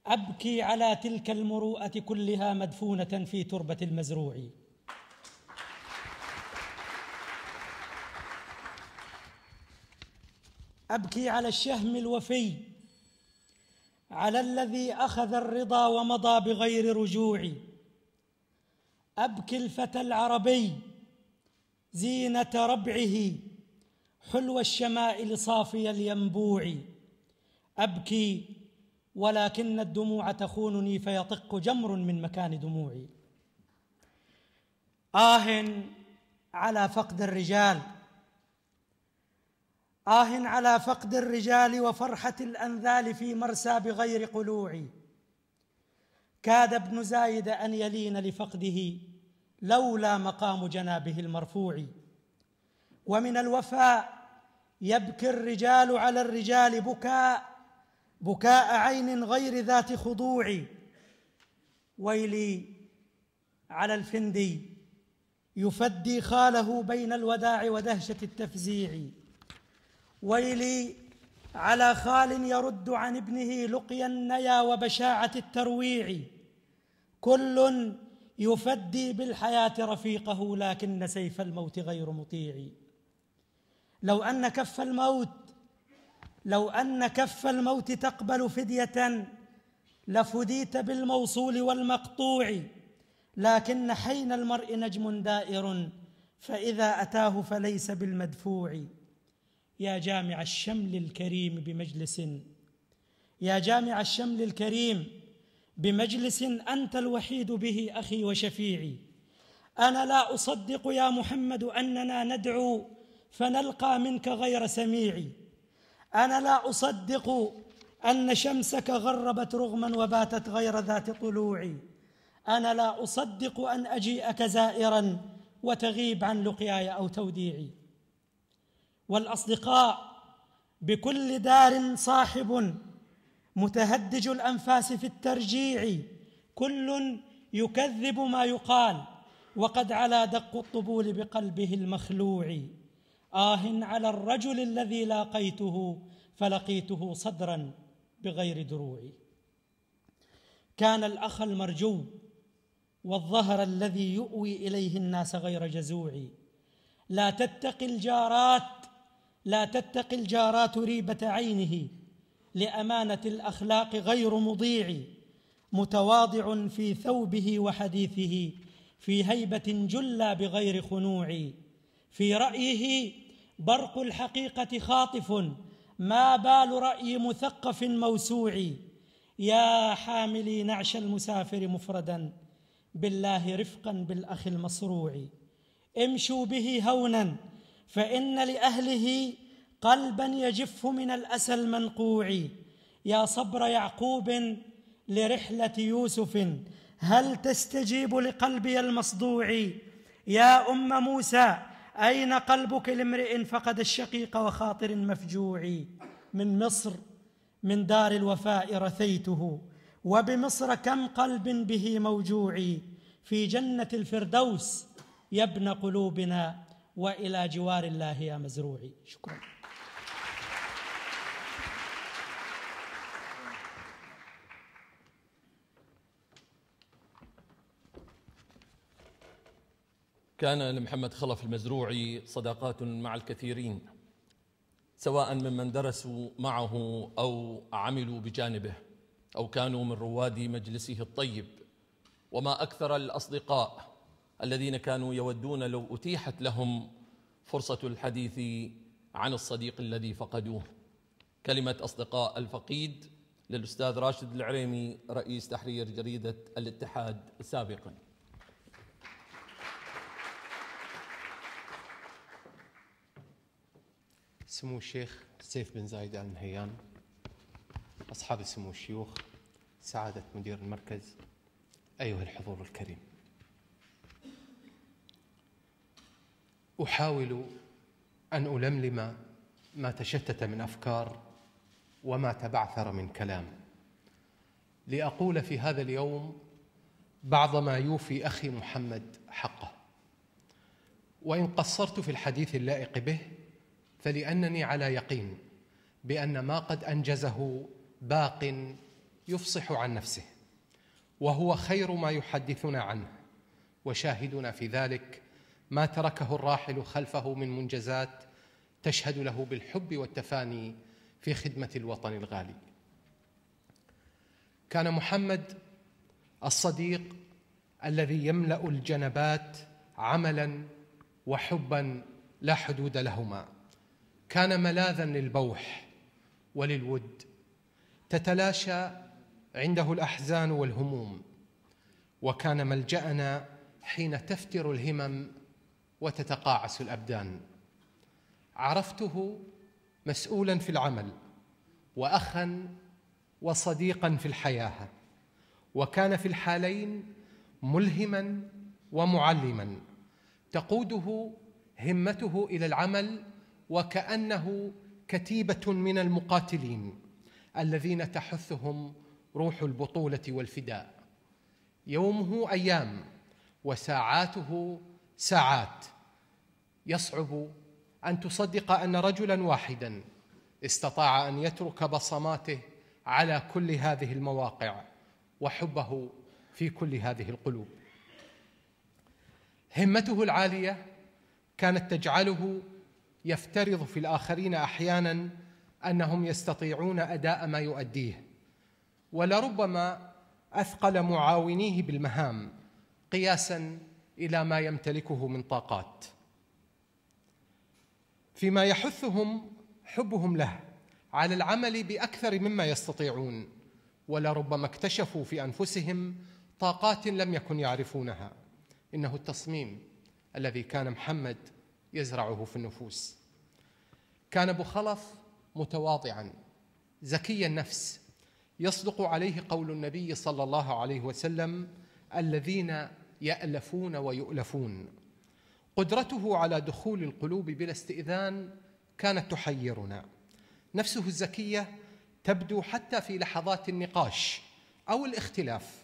أبكي على تلك المروءة كلها مدفونة في تربة المزروع. أبكي على الشهم الوفي على الذي أخذ الرضا ومضى بغير رجوع. أبكي الفتى العربي زينة ربعه حلو الشمائل صافي الينبوع. أبكي ولكن الدموع تخونني فيطق جمر من مكان دموعي. آه على فقد الرجال. آه على فقد الرجال وفرحة الأنذال في مرسى بغير قلوع كاد ابن زايد أن يلين لفقده لولا مقام جنابه المرفوع. ومن الوفاء يبكي الرجال على الرجال بكاء بكاء عين غير ذات خضوع. ويلي على الفندي يفدي خاله بين الوداع ودهشة التفزيع. ويلي على خال يرد عن ابنه لقيا النيا وبشاعة الترويع. كل يفدي بالحياة رفيقه لكن سيف الموت غير مطيع. لو أن كف الموت لو أن كف الموت تقبل فدية لفديت بالموصول والمقطوع. لكن حين المرء نجم دائر فإذا أتاه فليس بالمدفوع. يا جامع الشمل الكريم بمجلس. يا جامع الشمل الكريم بمجلس أنت الوحيد به أخي وشفيعي. أنا لا أصدق يا محمد أننا ندعو فنلقى منك غير سميع أنا لا أصدق أن شمسك غربت رغما وباتت غير ذات طلوع أنا لا أصدق أن أجيئك زائرا وتغيب عن لقياي أو توديعي. والأصدقاء بكل دار صاحب متهدج الأنفاس في الترجيع كل يكذب ما يقال وقد علا دق الطبول بقلبه المخلوع. آه على الرجل الذي لاقيته فلقيته صدرا بغير دروع. كان الأخ المرجو والظهر الذي يؤوي إليه الناس غير جزوع. لا تتقي الجارات لا تتقي الجارات ريبة عينه لأمانة الأخلاق غير مضيع متواضع في ثوبه وحديثه في هيبة جلى بغير خنوع. في رأيه برق الحقيقة خاطف ما بال رأي مثقف موسوع. يا حاملي نعش المسافر مفردا بالله رفقا بالأخ المصروع. امشوا به هونا فإن لأهله قلبا يجف من الأسى المنقوع. يا صبر يعقوب لرحلة يوسف هل تستجيب لقلبي المصدوع؟ يا أم موسى أين قلبك لامرئ فقد الشقيق وخاطر مفجوع؟ من مصر من دار الوفاء رثيته وبمصر كم قلب به موجوع؟ في جنة الفردوس يا ابن قلوبنا. وإلى جوار الله يا مزروعي. شكرا. كان لمحمد خلف المزروعي صداقات مع الكثيرين سواء ممن درسوا معه أو عملوا بجانبه أو كانوا من رواد مجلسه الطيب وما أكثر الأصدقاء الذين كانوا يودون لو أتيحت لهم فرصة الحديث عن الصديق الذي فقدوه. كلمة أصدقاء الفقيد للأستاذ راشد العريمي رئيس تحرير جريدة الاتحاد سابقا. سمو الشيخ سيف بن زايد آل نهيان أصحاب سمو الشيوخ سعادة مدير المركز أيها الحضور الكريم. أحاول أن ألملم ما تشتت من أفكار وما تبعثر من كلام. لأقول في هذا اليوم بعض ما يوفي أخي محمد حقه. وإن قصرت في الحديث اللائق به فلأنني على يقين بأن ما قد أنجزه باق يفصح عن نفسه وهو خير ما يحدثنا عنه وشاهدنا في ذلك ما تركه الراحل خلفه من منجزات تشهد له بالحب والتفاني في خدمة الوطن الغالي. كان محمد الصديق الذي يملأ الجنبات عملا وحبا لا حدود لهما. كان ملاذا للبوح وللود. تتلاشى عنده الأحزان والهموم. وكان ملجأنا حين تفتر الهمم وتتقاعس الأبدان. عرفته مسؤولا في العمل واخا وصديقا في الحياة وكان في الحالين ملهما ومعلما. تقوده همته إلى العمل وكأنه كتيبة من المقاتلين الذين تحثهم روح البطولة والفداء. يومه أيام وساعاته ساعات. يصعب أن تصدق أن رجلا واحدا استطاع أن يترك بصماته على كل هذه المواقع وحبه في كل هذه القلوب. همته العالية كانت تجعله يفترض في الآخرين أحيانا أنهم يستطيعون أداء ما يؤديه ولربما أثقل معاونيه بالمهام قياسا إلى ما يمتلكه من طاقات. فيما يحثهم حبهم له على العمل بأكثر مما يستطيعون ولربما اكتشفوا في أنفسهم طاقات لم يكن يعرفونها. إنه التصميم الذي كان محمد يزرعه في النفوس. كان أبو خلف متواضعا زكي النفس. يصدق عليه قول النبي صلى الله عليه وسلم الذين يألفون ويؤلفون. قدرته على دخول القلوب بلا استئذان كانت تحيرنا. نفسه الزكية تبدو حتى في لحظات النقاش أو الاختلاف.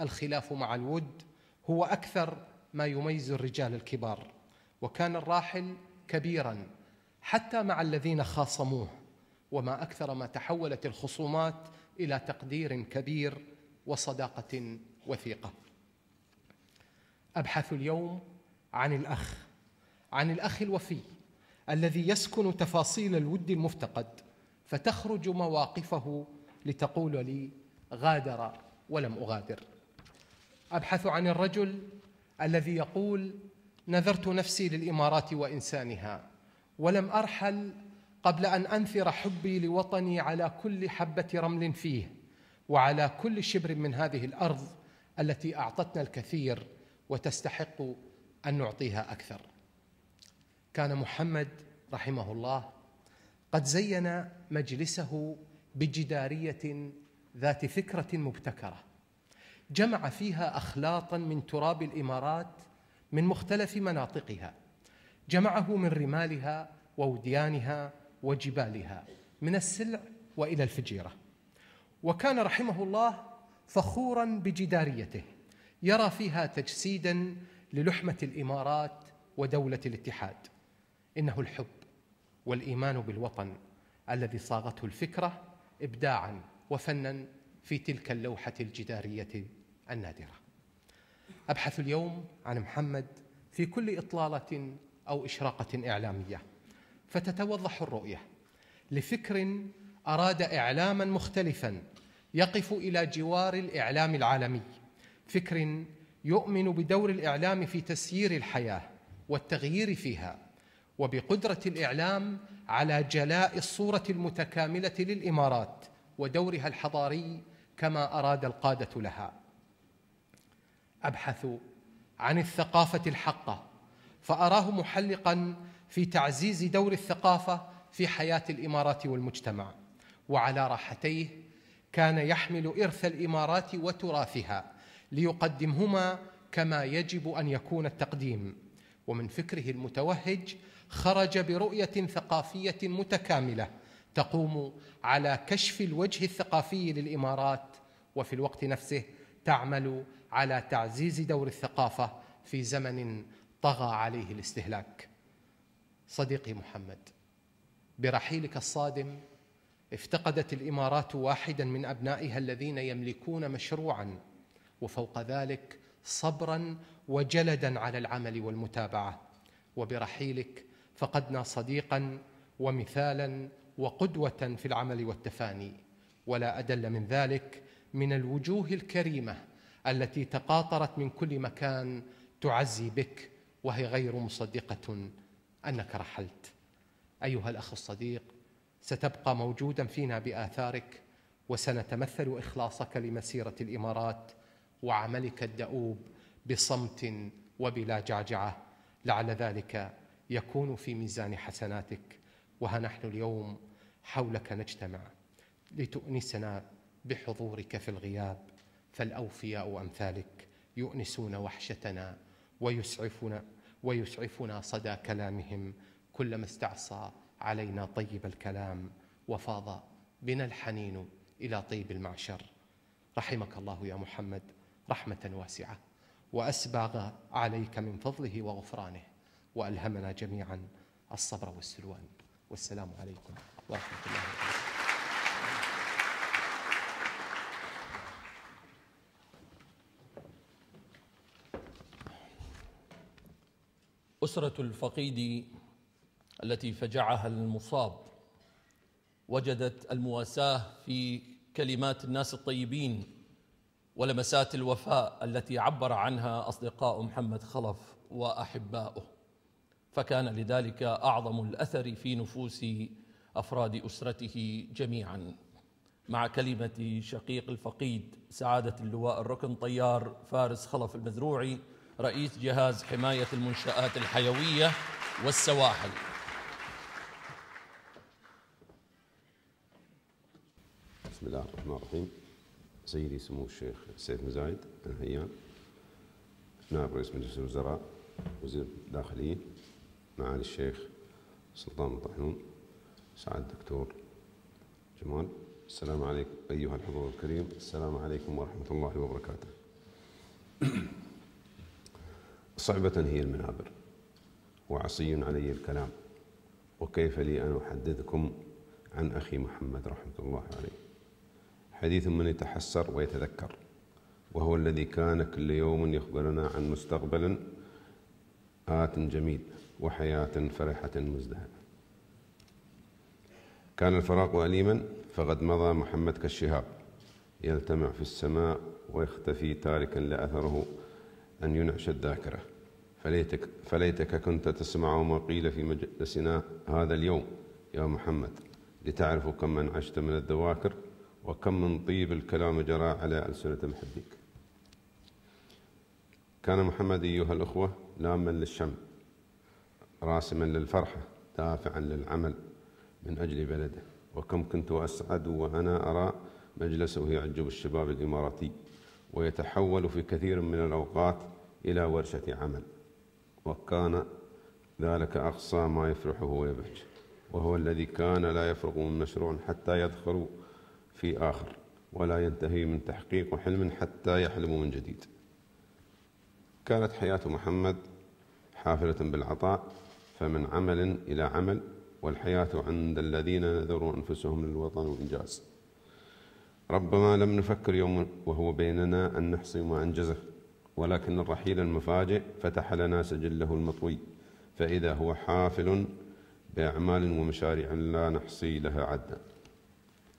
الخلاف مع الود هو أكثر ما يميز الرجال الكبار وكان الراحل كبيرا حتى مع الذين خاصموه وما أكثر ما تحولت الخصومات إلى تقدير كبير وصداقة وثيقة. أبحث اليوم عن الأخ عن الأخ الوفي الذي يسكن تفاصيل الود المفتقد فتخرج مواقفه لتقول لي غادر ولم أغادر. أبحث عن الرجل الذي يقول نذرت نفسي للإمارات وإنسانها ولم أرحل قبل أن انثر حبي لوطني على كل حبة رمل فيه وعلى كل شبر من هذه الأرض التي أعطتنا الكثير وتستحق أن نعطيها أكثر. كان محمد رحمه الله قد زين مجلسه بجدارية ذات فكرة مبتكرة جمع فيها اخلاطا من تراب الإمارات من مختلف مناطقها جمعه من رمالها ووديانها وجبالها من السلع وإلى الفجيرة. وكان رحمه الله فخورا بجداريته يرى فيها تجسيدا للحمة الإمارات ودولة الاتحاد. إنه الحب والإيمان بالوطن الذي صاغته الفكرة ابداعا وفنا في تلك اللوحة الجدارية النادرة. أبحث اليوم عن محمد في كل إطلالة أو إشراقة إعلامية. فتتوضح الرؤية لفكر أراد اعلاما مختلفا يقف إلى جوار الإعلام العالمي. فكر يؤمن بدور الإعلام في تسيير الحياة والتغيير فيها وبقدرة الإعلام على جلاء الصورة المتكاملة للإمارات ودورها الحضاري كما أراد القادة لها. أبحث عن الثقافة الحقة فأراه محلقا في تعزيز دور الثقافة في حياة الإمارات والمجتمع وعلى راحتيه كان يحمل إرث الإمارات وتراثها. ليقدمهما كما يجب أن يكون التقديم. ومن فكره المتوهج خرج برؤية ثقافية متكاملة تقوم على كشف الوجه الثقافي للإمارات وفي الوقت نفسه تعمل على تعزيز دور الثقافة في زمن طغى عليه الاستهلاك. صديقي محمد برحيلك الصادم افتقدت الإمارات واحدا من أبنائها الذين يملكون مشروعا وفوق ذلك صبرا وجلدا على العمل والمتابعة. وبرحيلك فقدنا صديقا ومثالا وقدوة في العمل والتفاني. ولا أدل من ذلك من الوجوه الكريمة التي تقاطرت من كل مكان تعزي بك وهي غير مصدقة أنك رحلت. أيها الأخ الصديق ستبقى موجودا فينا بآثارك وسنتمثل إخلاصك لمسيرة الإمارات وعملك الدؤوب بصمت وبلا جعجعة. لعل ذلك يكون في ميزان حسناتك. وها نحن اليوم حولك نجتمع لتؤنسنا بحضورك في الغياب. فالأوفياء أمثالك يؤنسون وحشتنا ويسعفنا ويسعفنا صدى كلامهم كلما استعصى علينا طيب الكلام وفاض بنا الحنين إلى طيب المعشر. رحمك الله يا محمد. رحمة واسعة. وأسبغ عليك من فضله وغفرانه. وألهمنا جميعا الصبر والسلوان. والسلام عليكم ورحمة الله وبركاته. أسرة الفقيد التي فجعها المصاب وجدت المواساة في كلمات الناس الطيبين ولمسات الوفاء التي عبر عنها أصدقاء محمد خلف وأحباؤه. فكان لذلك أعظم الأثر في نفوس أفراد أسرته جميعا. مع كلمة شقيق الفقيد سعادة اللواء الركن طيار فارس خلف المزروعي رئيس جهاز حماية المنشآت الحيوية والسواحل. بسم الله الرحمن الرحيم. سيدي سمو الشيخ سيد مزايد الهيان نائب رئيس مجلس الوزراء وزير الداخلية معالي الشيخ سلطان الطحنون سعد الدكتور جمال. السلام عليكم أيها الحضور الكريم. السلام عليكم ورحمة الله وبركاته. صعبة هي المنابر وعصي علي الكلام. وكيف لي أن أحدثكم عن أخي محمد رحمة الله عليه؟ حديث من يتحسر ويتذكر وهو الذي كان كل يوم يخبرنا عن مستقبل آت جميل وحياة فرحة مزدهرة. كان الفراق أليما فقد مضى محمد كالشهاب يلتمع في السماء ويختفي تاركا لأثره أن ينعش الذاكرة. فليتك, فليتك كنت تسمع ما قيل في مجلسنا هذا اليوم يا محمد لتعرف كم أنعشت من الذواكر وكم من طيب الكلام جرى على ألسنة محبيك. كان محمد أيها الأخوة لاما للشم راسما للفرحة دافعا للعمل من أجل بلده. وكم كنت أسعد وأنا أرى مجلسه يعجب الشباب الإماراتي ويتحول في كثير من الأوقات إلى ورشة عمل. وكان ذلك أقصى ما يفرحه ويبهج وهو الذي كان لا يفرغ من مشروع حتى يدخل في آخر. ولا ينتهي من تحقيق حلم حتى يحلم من جديد. كانت حياة محمد حافلة بالعطاء فمن عمل إلى عمل والحياة عند الذين نذروا أنفسهم للوطن وإنجاز. ربما لم نفكر يوم وهو بيننا أن نحصي ما أنجزه ولكن الرحيل المفاجئ فتح لنا سجله المطوي. فإذا هو حافل بأعمال ومشاريع لا نحصي لها عدا.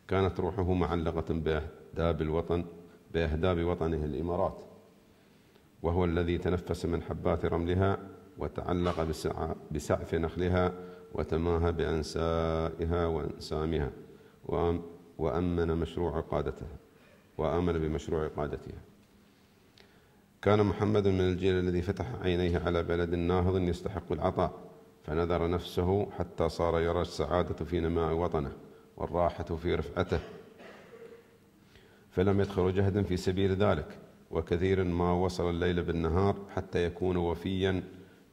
كانت روحه معلقة بأهداب الوطن بأهداب وطنه الإمارات. وهو الذي تنفس من حبات رملها وتعلق بسعف نخلها وتماهى بأنسائها وأنسامها وأمن مشروع قادتها وآمن بمشروع قادتها. كان محمد من الجيل الذي فتح عينيه على بلد ناهض يستحق العطاء فنذر نفسه حتى صار يرى السعادة في نماء وطنه. والراحة في رفعته. فلم يدخل جهدا في سبيل ذلك وكثير ما وصل الليل بالنهار حتى يكون وفيا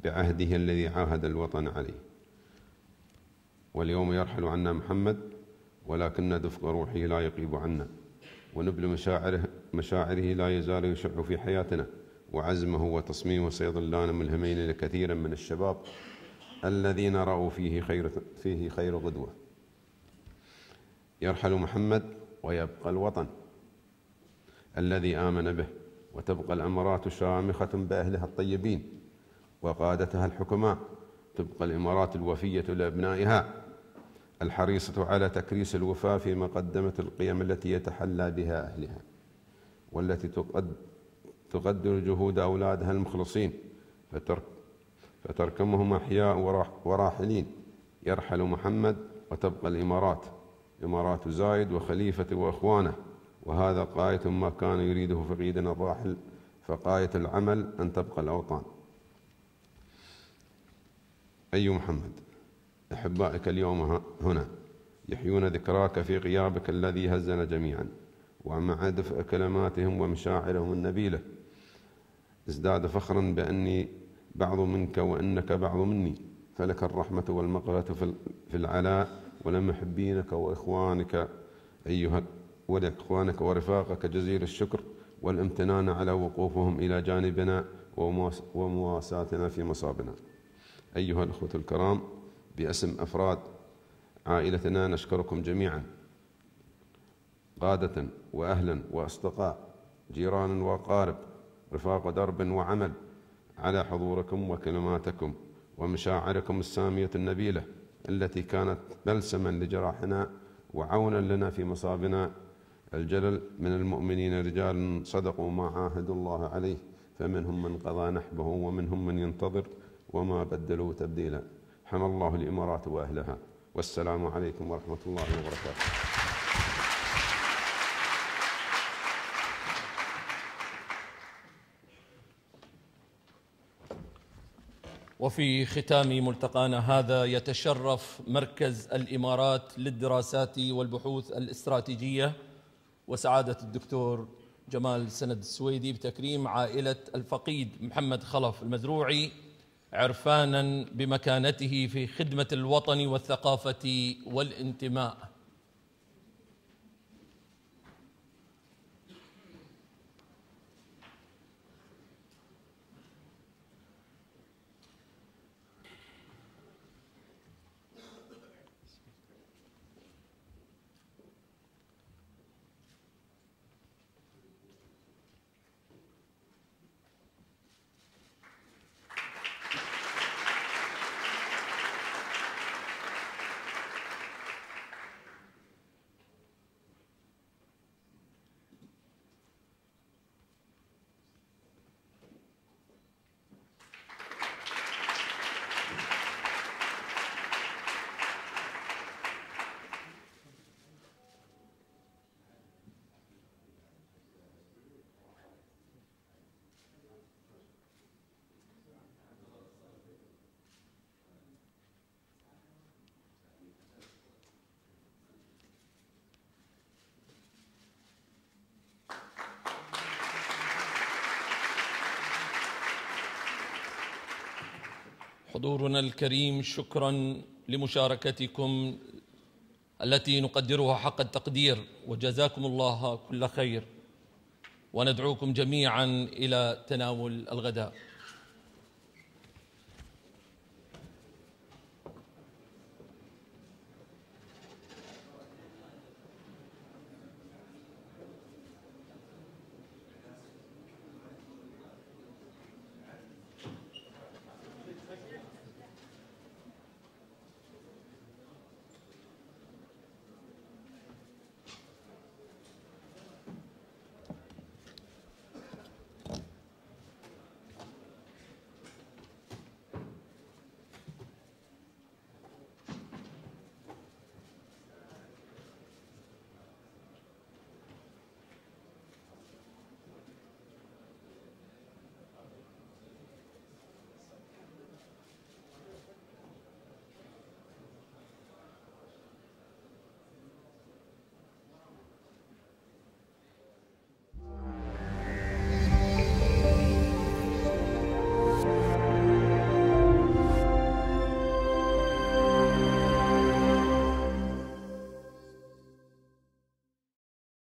بعهده الذي عاهد الوطن عليه. واليوم يرحل عنا محمد ولكن دفق روحه لا يقيب عنا ونبل مشاعره, مشاعره لا يزال يشع في حياتنا وعزمه وتصميمه سيظلان ملهمين لكثير من الشباب الذين رأوا فيه خير, فيه خير غدوة. يرحل محمد ويبقى الوطن الذي آمن به وتبقى الأمارات شامخة بأهلها الطيبين وقادتها الحكماء تبقى الإمارات الوفية لأبنائها الحريصة على تكريس الوفاء في مقدمة القيم التي يتحلى بها أهلها والتي تقدر جهود أولادها المخلصين فترك فتركمهم أحياء وراحلين. يرحل محمد وتبقى الإمارات. إمارات زايد وخليفة وإخوانه وهذا قاية ما كان يريده فقيدنا الراحل فقاية العمل أن تبقى الأوطان. أي محمد أحبائك اليوم هنا يحيون ذكراك في غيابك الذي هزنا جميعا ومع دفء كلماتهم ومشاعرهم النبيلة. ازداد فخرا بأني بعض منك وإنك بعض مني فلك الرحمة والمغفرة في العلاء ولمحبينك وإخوانك أيها ولإخوانك ورفاقك جزيل الشكر والامتنان على وقوفهم إلى جانبنا ومواساتنا في مصابنا. أيها الأخوة الكرام باسم أفراد عائلتنا نشكركم جميعا. قادة وأهلا وأصدقاء جيران وأقارب رفاق درب وعمل على حضوركم وكلماتكم ومشاعركم السامية النبيلة. التي كانت بلسما لجراحنا وعونا لنا في مصابنا. الجلل من المؤمنين رجال صدقوا ما عاهدوا الله عليه فمنهم من قضى نحبه ومنهم من ينتظر وما بدلوا تبديلا. حمى الله الإمارات وأهلها. والسلام عليكم ورحمة الله وبركاته. وفي ختام ملتقانا هذا يتشرف مركز الإمارات للدراسات والبحوث الاستراتيجية وسعادة الدكتور جمال سند السويدي بتكريم عائلة الفقيد محمد خلف المزروعي عرفانا بمكانته في خدمة الوطن والثقافة والانتماء. حضورنا الكريم شكرا لمشاركتكم التي نقدرها حق التقدير وجزاكم الله كل خير وندعوكم جميعا إلى تناول الغداء.